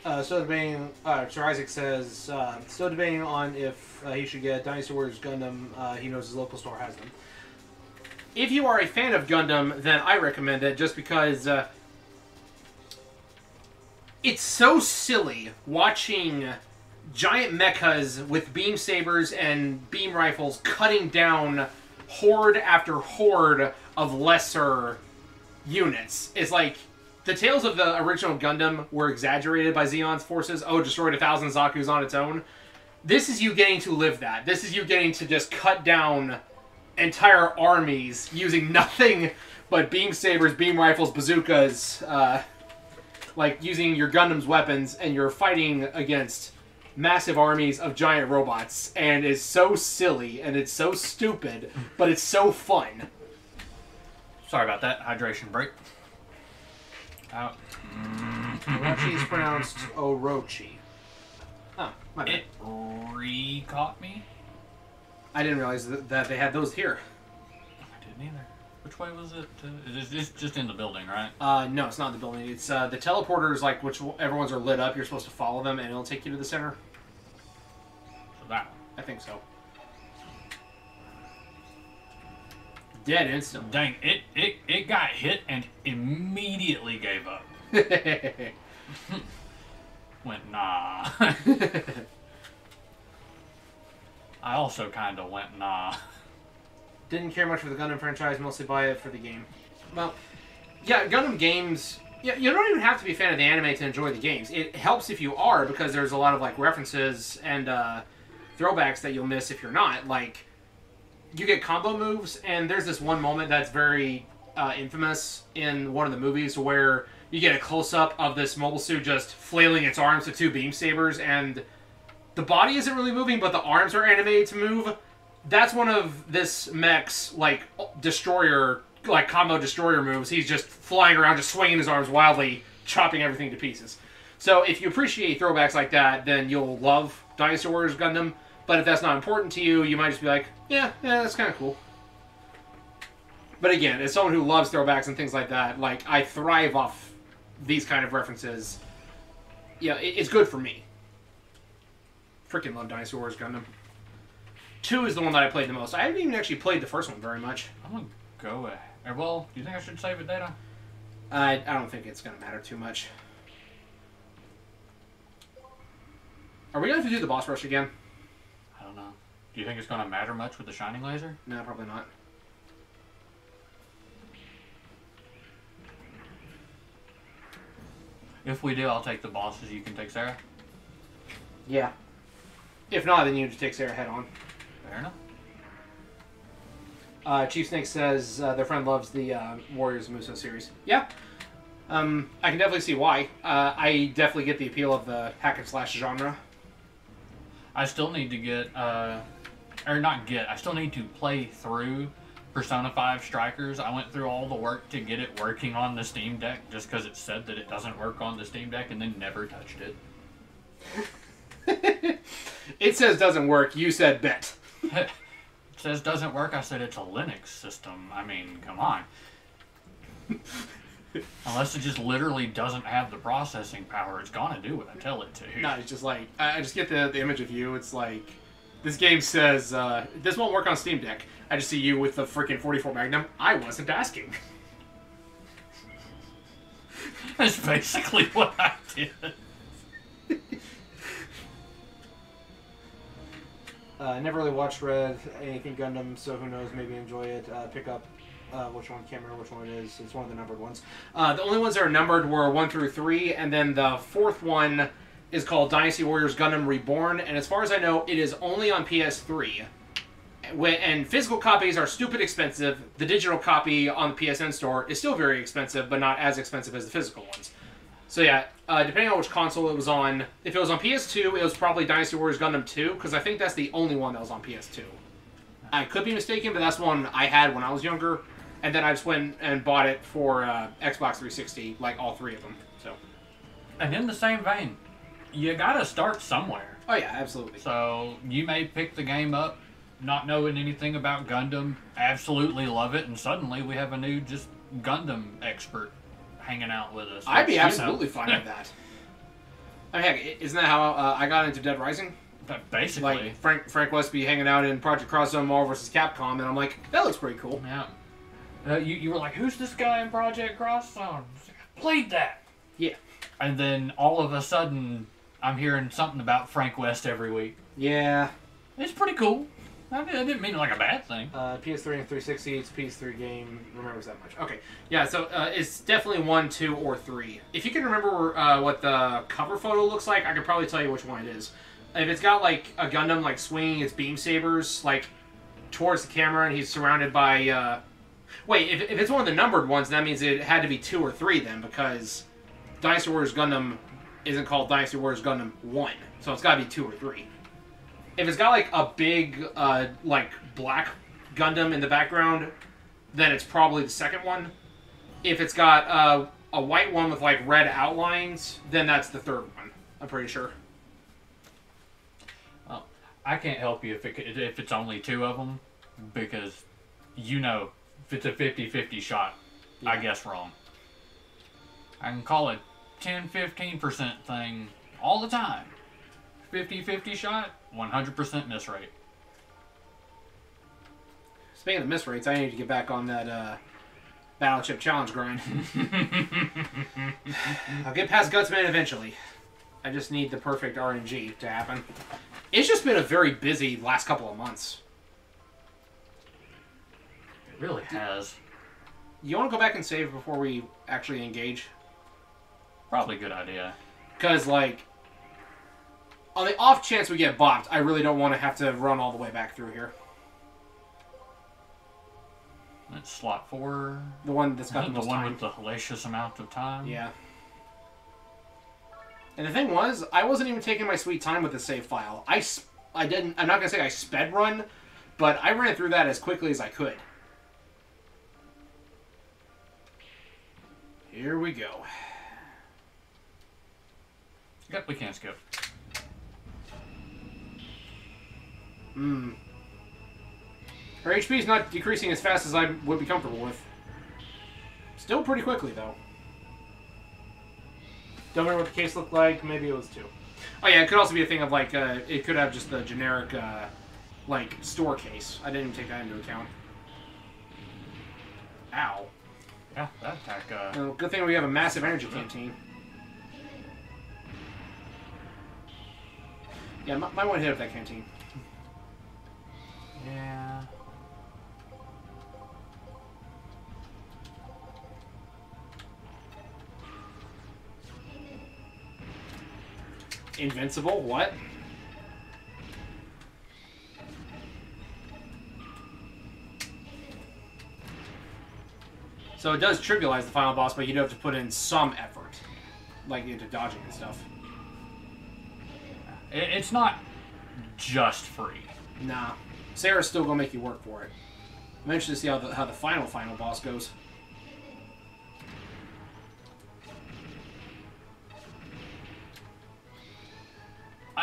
Uh, still debating. Uh, Sir Isaac says uh, still debating on if uh, he should get Dynasty Warriors Gundam. Uh, he knows his local store has them. If you are a fan of Gundam, then I recommend it just because uh, it's so silly watching giant mechas with beam sabers and beam rifles cutting down horde after horde of lesser units. It's like the tales of the original Gundam were exaggerated by Zeon's forces. Oh, destroyed a thousand Zaku's on its own. This is you getting to live that. This is you getting to just cut down entire armies using nothing but beam sabers, beam rifles, bazookas, uh, like using your Gundam's weapons, and you're fighting against massive armies of giant robots. And it's so silly and it's so stupid, but it's so fun. Sorry about that. Hydration break. Out. Orochi is pronounced Orochi. Oh, my bad. It re-caught me. I didn't realize that, that they had those here. I didn't either. Which way was it? Uh, it's, it's just in the building, right? Uh, no, it's not the building. It's uh, the teleporters, like which everyone's are lit up. You're supposed to follow them, and it'll take you to the center. So that one. I think so. Dead instantly. Dang, it, it, it got hit and immediately gave up. Went, nah. I also kind of went, nah. Didn't care much for the Gundam franchise, mostly buy it for the game. Well, yeah, Gundam games. Yeah, you don't even have to be a fan of the anime to enjoy the games. It helps if you are because there's a lot of like references and uh, throwbacks that you'll miss if you're not. Like, you get combo moves, and there's this one moment that's very uh, infamous in one of the movies where you get a close up of this mobile suit just flailing its arms with two beam sabers, and the body isn't really moving, but the arms are animated to move. That's one of this mech's like destroyer, like combo destroyer moves. He's just flying around, just swinging his arms wildly, chopping everything to pieces. So if you appreciate throwbacks like that, then you'll love Dynasty Warriors Gundam. But if that's not important to you, you might just be like, yeah, yeah, that's kind of cool. But again, as someone who loves throwbacks and things like that, like I thrive off these kind of references. Yeah, it's good for me. Freaking love Dynasty Warriors Gundam. Two is the one that I played the most. I haven't even actually played the first one very much. I'm gonna go ahead. Well, do you think I should save it, Data? I, I don't think it's going to matter too much. Are we going to have to do the boss rush again? I don't know. Do you think it's gonna matter much with the shining laser? No, probably not. If we do, I'll take the bosses. You can take Sarah. Yeah. If not, then you just take Sarah head on. Fair enough. Uh, Chief Snake says uh, their friend loves the uh, Warriors Muso series. Yeah. Um, I can definitely see why. Uh, I definitely get the appeal of the hack and slash genre. I still need to get, uh, or not get. I still need to play through Persona 5 Strikers. I went through all the work to get it working on the Steam Deck just because it said that it doesn't work on the Steam Deck and then never touched it. It says doesn't work. You said bet. It says doesn't work. I said it's a Linux system. I mean, come on. Unless it just literally doesn't have the processing power, it's gonna do what I tell it to. No, it's just like I just get the the image of you. It's like this game says uh, this won't work on Steam Deck. I just see you with the freaking 44 Magnum. I wasn't asking. That's basically what I did. Uh, never really watched Red anything Gundam, so who knows? Maybe enjoy it. Uh, pick up uh, which one? Can't remember which one it is. It's one of the numbered ones. Uh, the only ones that are numbered were one through three, and then the fourth one is called Dynasty Warriors Gundam Reborn. And as far as I know, it is only on PS3. And physical copies are stupid expensive. The digital copy on the PSN store is still very expensive, but not as expensive as the physical ones. So yeah, uh, depending on which console it was on, if it was on PS2, it was probably Dynasty Warriors Gundam 2, because I think that's the only one that was on PS2. I could be mistaken, but that's one I had when I was younger, and then I just went and bought it for uh, Xbox 360, like all three of them. So, And in the same vein, you gotta start somewhere. oh yeah, absolutely. So you may pick the game up, not knowing anything about Gundam, absolutely love it, and suddenly we have a new just Gundam expert hanging out with us. I'd be absolutely fine with that. I mean, heck, isn't that how uh, I got into Dead Rising? But basically, Like Frank Frank Westby hanging out in Project Cross Zone Marvel vs. Capcom, and I'm like, that looks pretty cool. yeah. Uh, you, you were like, who's this guy in Project Cross Zone? Played that. Yeah. And then all of a sudden, I'm hearing something about Frank West every week. Yeah. It's pretty cool. I didn't, mean like a bad thing. Uh, PS3 and 360. It's a PS3 game. Remembers that much. Okay. Yeah. So uh, it's definitely one, two, or three. If you can remember uh, what the cover photo looks like, I could probably tell you which one it is. If it's got like a Gundam like swinging its beam sabers like towards the camera, and he's surrounded by. Uh... Wait, if, if it's one of the numbered ones, that means it had to be two or three then, because Dynasty Warriors Gundam isn't called Dynasty Warriors Gundam One, so it's got to be two or three if it's got like a big uh, like black Gundam in the background, then it's probably the second one. If it's got uh, a white one with like red outlines, then that's the third one. I'm pretty sure. Well, I can't help you if it, if it's only two of them, because you know if it's a 50-50 shot, I guess wrong. I can call it 10-15% thing all the time. 50-50 shot, 100% miss rate. Speaking of miss rates, I need to get back on that uh, Battleship Challenge grind. I'll get past Gutsman eventually. I just need the perfect RNG to happen. It's just been a very busy last couple of months. It really has. You want to go back and save before we actually engage? Probably a good idea. Because, like, on the off chance we get bopped, I really don't want to have to run all the way back through here. It's slot four. The one that's got the the one time. with the hellacious amount of time. Yeah. And the thing was, I wasn't even taking my sweet time with the save file. I, I didn't. I'm not gonna say I sped run, but I ran through that as quickly as I could. Here we go. Yep, we can't skip. Hmm. Her HP is not decreasing as fast as I would be comfortable with. Still pretty quickly, though. Don't remember what the case looked like. Maybe it was two. Oh yeah, it could also be a thing of like uh, it could have just the generic uh, like store case. I didn't even take that into account. Ow. Yeah, that attack. Uh, good thing we have a massive energy canteen. Yeah, might, might want to hit up that canteen. Invincible? What? So it does trivialize the final boss, but you do have to put in some effort, like into dodging and stuff. It's not just free. Nah, Sarah's still gonna make you work for it. I'm interested to see how the, how the final final boss goes.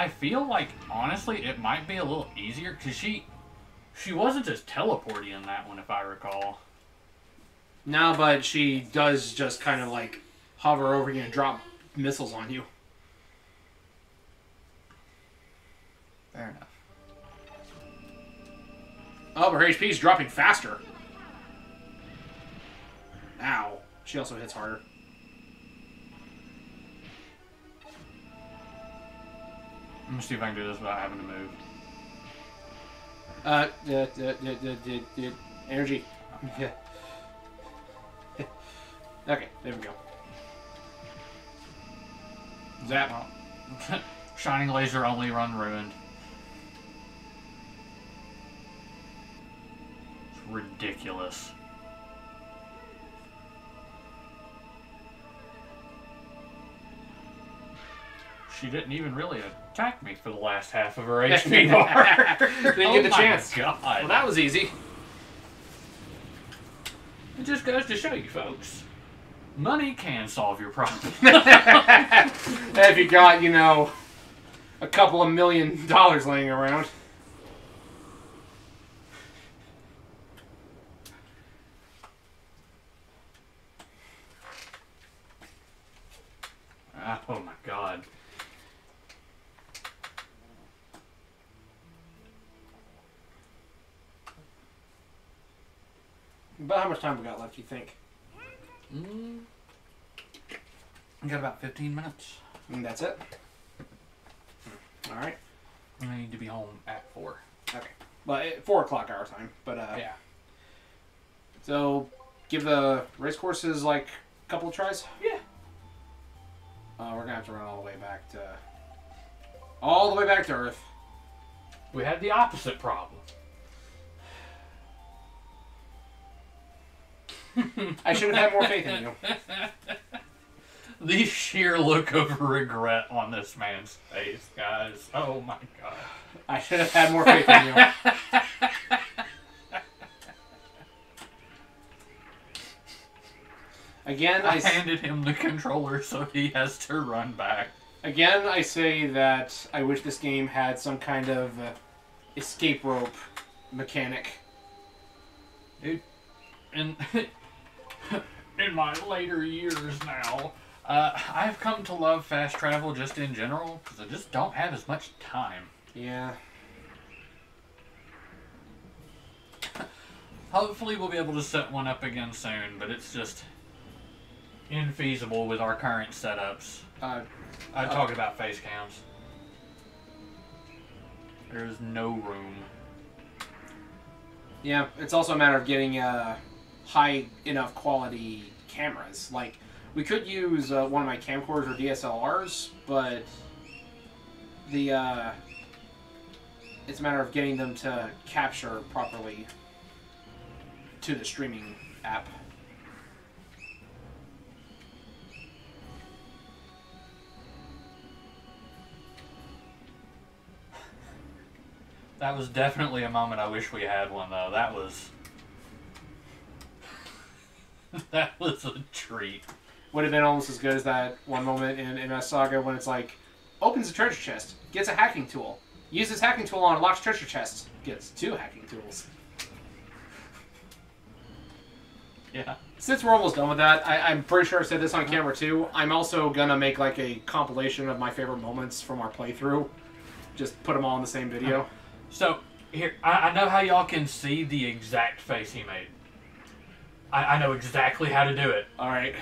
I feel like honestly it might be a little easier because she she wasn't as teleporty in that one if I recall. No, but she does just kind of like hover over you and drop missiles on you. Fair enough. Oh, her HP is dropping faster. Ow. She also hits harder. Let me see if I can do this without having to move. Uh, the, the, the, the, the, the energy. Yeah. okay, there we go. Zap. Shining laser only run ruined. It's ridiculous. She didn't even really attack me for the last half of her HP bar. Didn't oh get the my chance. God. Well, that was easy. It just goes to show you, folks. Money can solve your problem. if you got, you know, a couple of million dollars laying around. Ah, oh my god. About how much time we got left, you think? Mm. We got about 15 minutes. And that's it? All right. I need to be home at 4. Okay. Well, it, four o'clock our time, but uh, Yeah. So, give the race courses like a couple of tries. Yeah. Uh, we're gonna have to run all the way back to, all the way back to Earth. We had the opposite problem. I should have had more faith in you. The sheer look of regret on this man's face, guys. Oh my god. I should have had more faith in you. Again, I handed him the controller so he has to run back. again I say that I wish this game had some kind of uh, escape rope mechanic. in in my later years now, uh, I've come to love fast travel just in general because I just don't have as much time. Yeah. Hopefully, we'll be able to set one up again soon, but it's just infeasible with our current setups. Uh, I Oh. talk about face cams. There's no room. Yeah, it's also a matter of getting uh, high enough quality cameras. Like, we could use uh, one of my camcorders or DSLRs, but the uh, it's a matter of getting them to capture properly to the streaming app. That was definitely a moment I wish we had one though. That was that was a treat. Would have been almost as good as that one moment in MS Saga when it's like, opens a treasure chest, gets a hacking tool, uses hacking tool on unlocks treasure chests, gets two hacking tools. Yeah. Since we're almost done with that, I, I'm pretty sure I said this on camera too. I'm also gonna make like a compilation of my favorite moments from our playthrough. Just put them all in the same video. So here, I, I know how y'all can see the exact face he made. I, I know exactly how to do it. All right.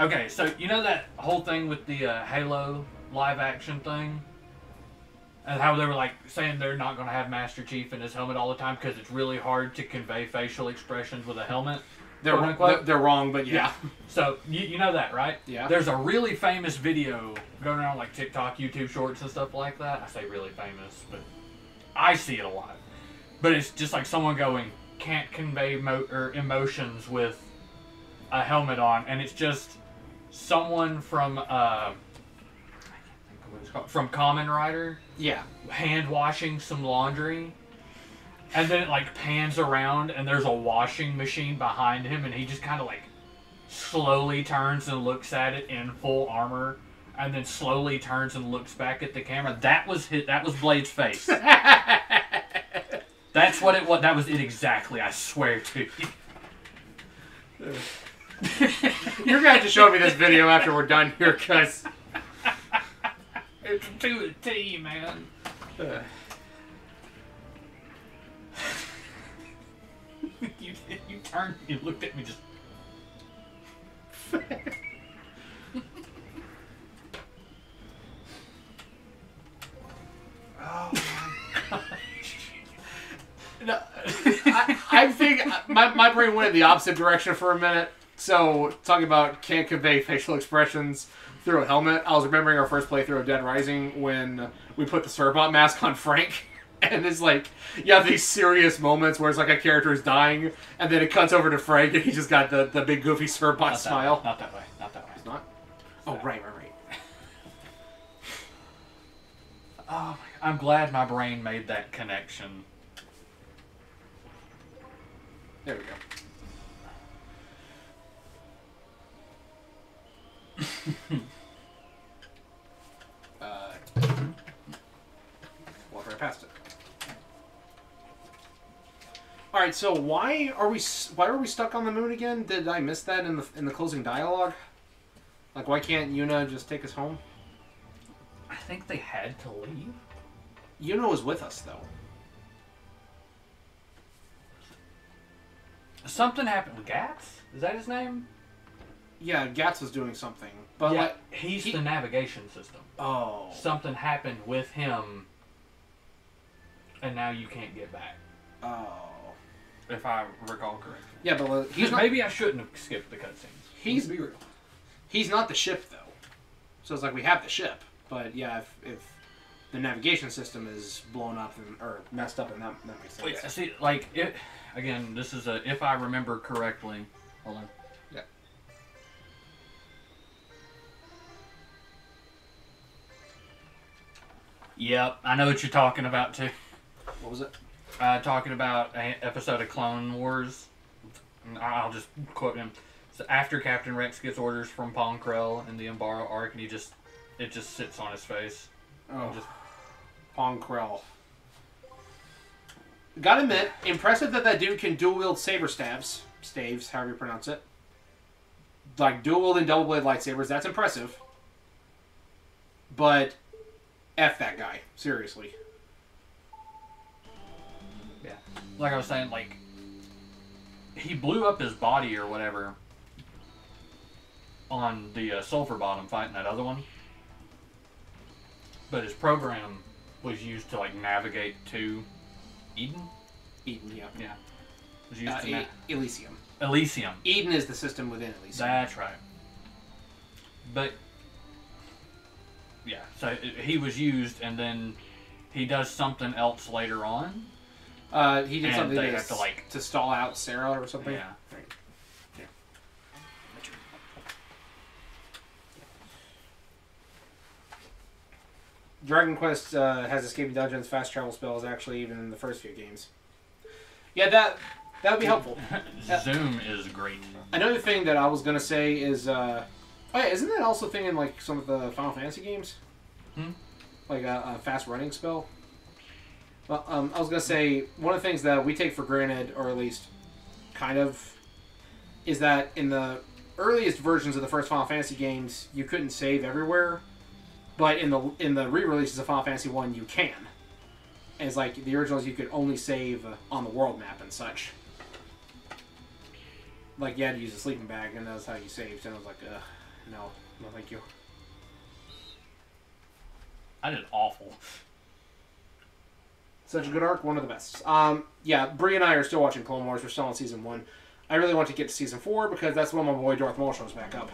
Okay, so you know that whole thing with the uh, Halo live action thing, and how they were like saying they're not going to have Master Chief in his helmet all the time because it's really hard to convey facial expressions with a helmet. They're, Quote, unquote. they're, they're wrong, but yeah. So you, you know that, right? Yeah. There's a really famous video going around like TikTok, YouTube Shorts, and stuff like that. I say really famous, but I see it a lot. But it's just like someone going can't convey mo- or emotions with a helmet on, and it's just someone from uh, I can't think of what it's called from Kamen Rider Yeah. hand washing some laundry. and then it like pans around, and there's a washing machine behind him, and he just kind of like slowly turns and looks at it in full armor, and then slowly turns and looks back at the camera. That was hit. That was Blade's face. That's what it was. That was it exactly. I swear to you. You're gonna have to show me this video after we're done here, cause. It's to the T, man. you, you turned, you looked at me just. Oh No, I, I think my, my brain went in the opposite direction for a minute. So, talking about can't convey facial expressions through a helmet, I was remembering our first playthrough of Dead Rising when we put the Servbot mask on Frank. And it's like, you have these serious moments where it's like a character is dying, and then it cuts over to Frank, and he just got the, the big goofy that smile. way, Not that way. Not that way. It's not? Oh, right, right, right. Oh, I'm glad my brain made that connection. There we go. uh, walk right past it. All right, so why are we why are we stuck on the moon again? Did I miss that in the in the closing dialogue? Like, why can't Yuna just take us home? I think they had to leave. Yuna was with us though. Something happened with Gatz. Is that his name? Yeah, Gatz was doing something, but yeah, like, he's he- the navigation system. oh, Something happened with him, and now you can't get back. oh, If I recall correctly. yeah, but uh, he's not. Maybe I shouldn't have skipped the cutscenes. He's- Let's be real. He's not the ship though, so it's like we have the ship, but yeah, if, if the navigation system is blown up and, or messed up, and that that makes sense. Well, yeah, see, like it again. This is a if I remember correctly. Hold on. Yeah. Yep, I know what you're talking about too. What was it? Uh, talking about an episode of Clone Wars. I'll just quote him. So after Captain Rex gets orders from Pong Krell in the Umbara arc, and he just it just sits on his face. Oh, Just- Pong Krell. Gotta admit, impressive that that dude can dual wield saber staves, staves, however you pronounce it. Like dual wielding double blade lightsabers. That's impressive. But, f that guy. Seriously. Yeah. Like I was saying, like he blew up his body or whatever on the uh, Sulphur-Bottom fighting that other one. But his program was used to like navigate to Eden. Eden, yeah. Yeah. Was used Uh, to E- Elysium. Elysium. Eden is the system within Elysium. That's right. But yeah, so he was used, and then he does something else later on. Uh, he did something to, to, like- to stall out Sera or something. Yeah. Dragon Quest uh, has escaping dungeons, fast travel spells, actually, even in the first few games. Yeah, that that would be helpful. Zoom is great. Another thing that I was gonna say is, uh, oh yeah, isn't that also a thing in like some of the Final Fantasy games? Hmm? Like a, a fast running spell. Well, um, I was gonna say one of the things that we take for granted, or at least kind of, is that in the earliest versions of the first Final Fantasy games, you couldn't save everywhere, but in the in the re-releases of Final Fantasy One, you can. And it's like the originals, you could only save on the world map and such like you had to use a sleeping bag, and that's how you saved. And I was like, uh, no, no, thank you. I did awful. Such a good arc, one of the best. Um, yeah, Bree and I are still watching Clone Wars. We're still on season one. I really want to get to season four because that's when my boy Darth Maul shows back up.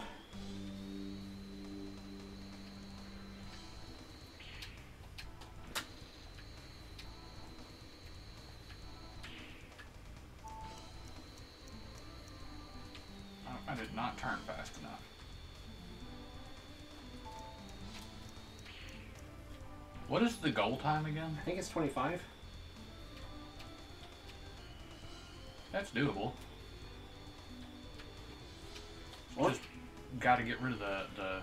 What is the goal time again? I think it's twenty five. That's doable. What? Just got to get rid of the the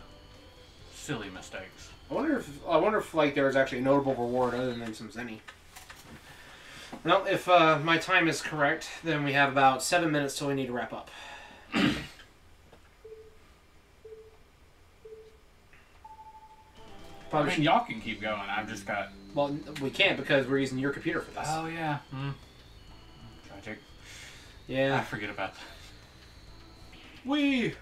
silly mistakes. I wonder if I wonder if like there's actually a notable reward other than some zenny. Well, if uh, my time is correct, then we have about seven minutes till we need to wrap up. I Probably mean, should, y'all can keep going. I've just got. well, we can't because we're using your computer for this. Oh yeah. Hmm. Tragic. I forget about that. we.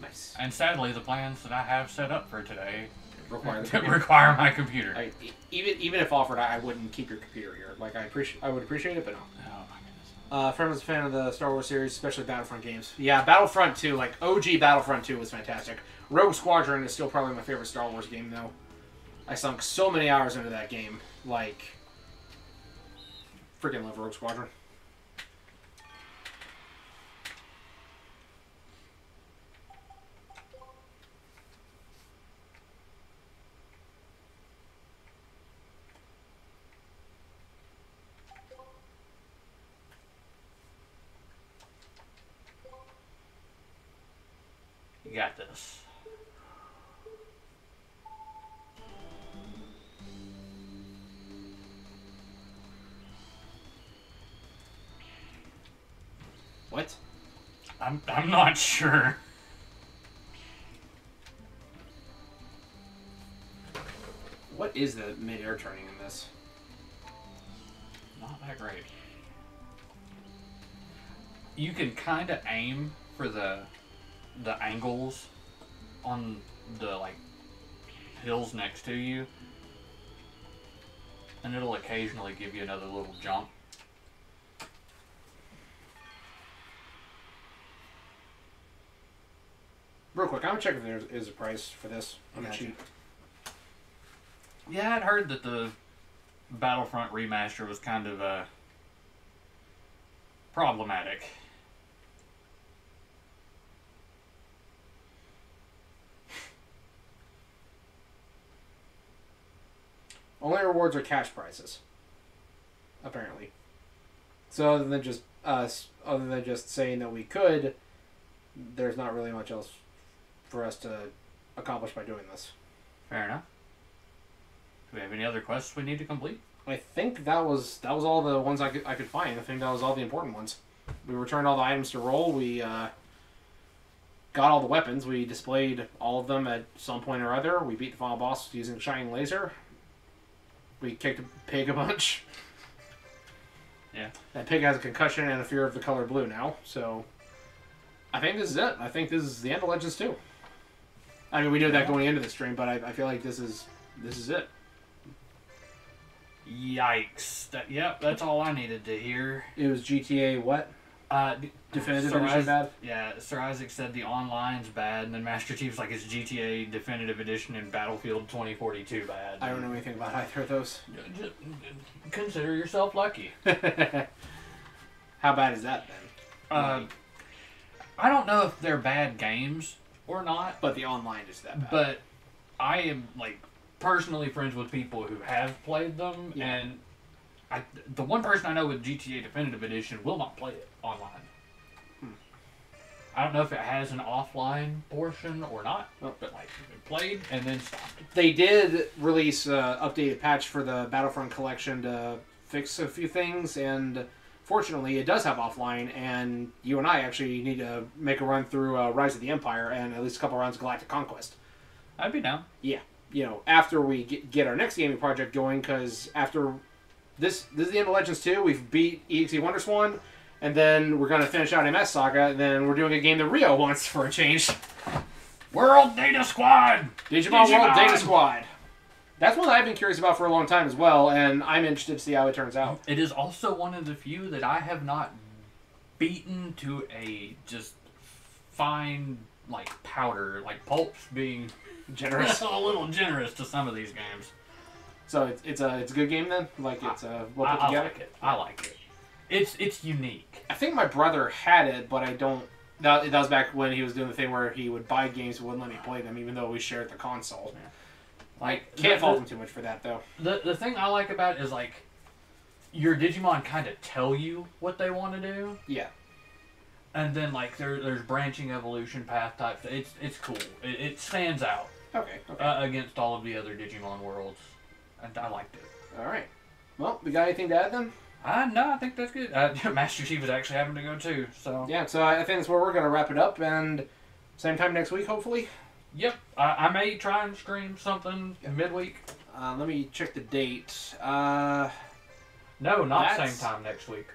Nice. And sadly, the plans that I have set up for today Require the computer. require my computer. I, even even if offered, I I wouldn't keep your computer here. Like I appreciate, I would appreciate it, but no. Oh my goodness. Uh, friend was a fan of the Star Wars series, especially Battlefront games. Yeah, Battlefront 2, like OG Battlefront 2 was fantastic. Rogue Squadron is still probably my favorite Star Wars game, though. I sunk so many hours into that game. Like, freaking love Rogue Squadron. You got this. What? I'm I'm not sure. What is the mid-air turning in this? Not that great. You can kind of aim for the the angles on the like hills next to you, and it'll occasionally give you another little jump. Real quick, I'm gonna check if there is a price for this on the Gotcha. cheap. Yeah, I'd heard that the Battlefront remaster was kind of uh, problematic. Only rewards are cash prizes. Apparently. So other than just us, other than just saying that we could, there's not really much else for us to accomplish by doing this. Fair enough. Do we have any other quests we need to complete? I think that was that was all the ones I could I could find. I think that was all the important ones. We returned all the items to roll. We uh, got all the weapons. We displayed all of them at some point or other. We beat the final boss using shining laser. We kicked a pig a bunch. Yeah. That pig has a concussion and a fear of the color blue now. So I think this is it. I think this is the end of Legends 2. I mean, we knew that going into the stream, but I, I feel like this is this is it. Yikes! That yep, that's all I needed to hear. It was GTA what? Uh, Definitive Sir Edition Isaac- bad? Yeah, Sir Isaac said the online's bad, and then Master Chief's like it's GTA Definitive Edition and Battlefield 2042 bad. I don't know anything about either of those. Just consider yourself lucky. How bad is that then? Uh, I don't know if they're bad games or not, But the online is that bad. but I am like personally friends with people who have played them, Yeah. and I, the one person I know with GTA Definitive Edition will not play it online. Hmm. I don't know if it has an offline portion or not, Oh. but like it played and then stopped. they did release an updated patch for the Battlefront collection to fix a few things, and fortunately, it does have offline. And you and I actually need to make a run through uh, Rise of the Empire and at least a couple rounds of Galactic Conquest. I'd be down. Yeah, you know, after we get, get our next gaming project going, because after this, this is the end of Legends 2. We've beat EXE Wonderswan, and then we're gonna finish out MS Saga. And then we're doing a game that Rio wants for a change. World Data Squad. Digimon, World Data Squad. That's one that I've been curious about for a long time as well, and I'm interested to see how it turns out. It is also one of the few that I have not beaten to a just fine like powder, like pulps being Generous. a little generous to some of these games. so it's, it's a it's a good game then. Like it's a well put I together. like it. I like it. It's it's unique. I think my brother had it, but I don't. That, that was back when he was doing the thing where he would buy games and wouldn't let me play them, even though we shared the console. Like Can't fault him too much for that though. the the thing I like about it is like your Digimon kind of tell you what they want to do, Yeah. and then like there there's branching evolution path types. It's it's cool. It, it stands out Okay. Okay. uh, against all of the other Digimon worlds, and I liked it. All right. Well, we got anything to add then? Uh, no, I think that's good. Uh, Master Chief is actually having to go too, so. Yeah. So I think that's where we're gonna wrap it up, and same time next week, hopefully. Yep, I, I may try and stream something midweek. Uh, let me check the date. Uh, No, not same time next week.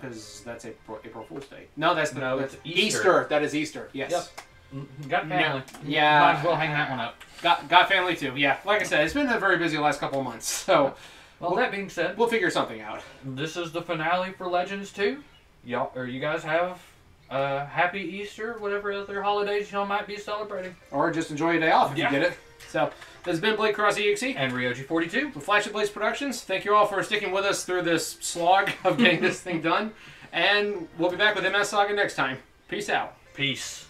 because that's April, April Fool's Day. No, that's the No, that's it's Easter. That is Easter. Yes. Yep. Mm, Got No, family. yeah. Might as well hang that one up. Got got family too. Yeah. Like I said, it's been a very busy last couple of months, so Well, Well- that being said, we'll figure something out. this is the finale for Legends 2. Y'all, or you guys have uh, happy Easter, whatever other holidays y'all might be celebrating. Or just enjoy your day off if Yeah. you get it. So this has been Blake Cross EXE. And Ryoji42. with Flashing Blades Productions. Thank you all for sticking with us through this slog of getting this thing done. And we'll be back with MS Saga next time. Peace out. Peace.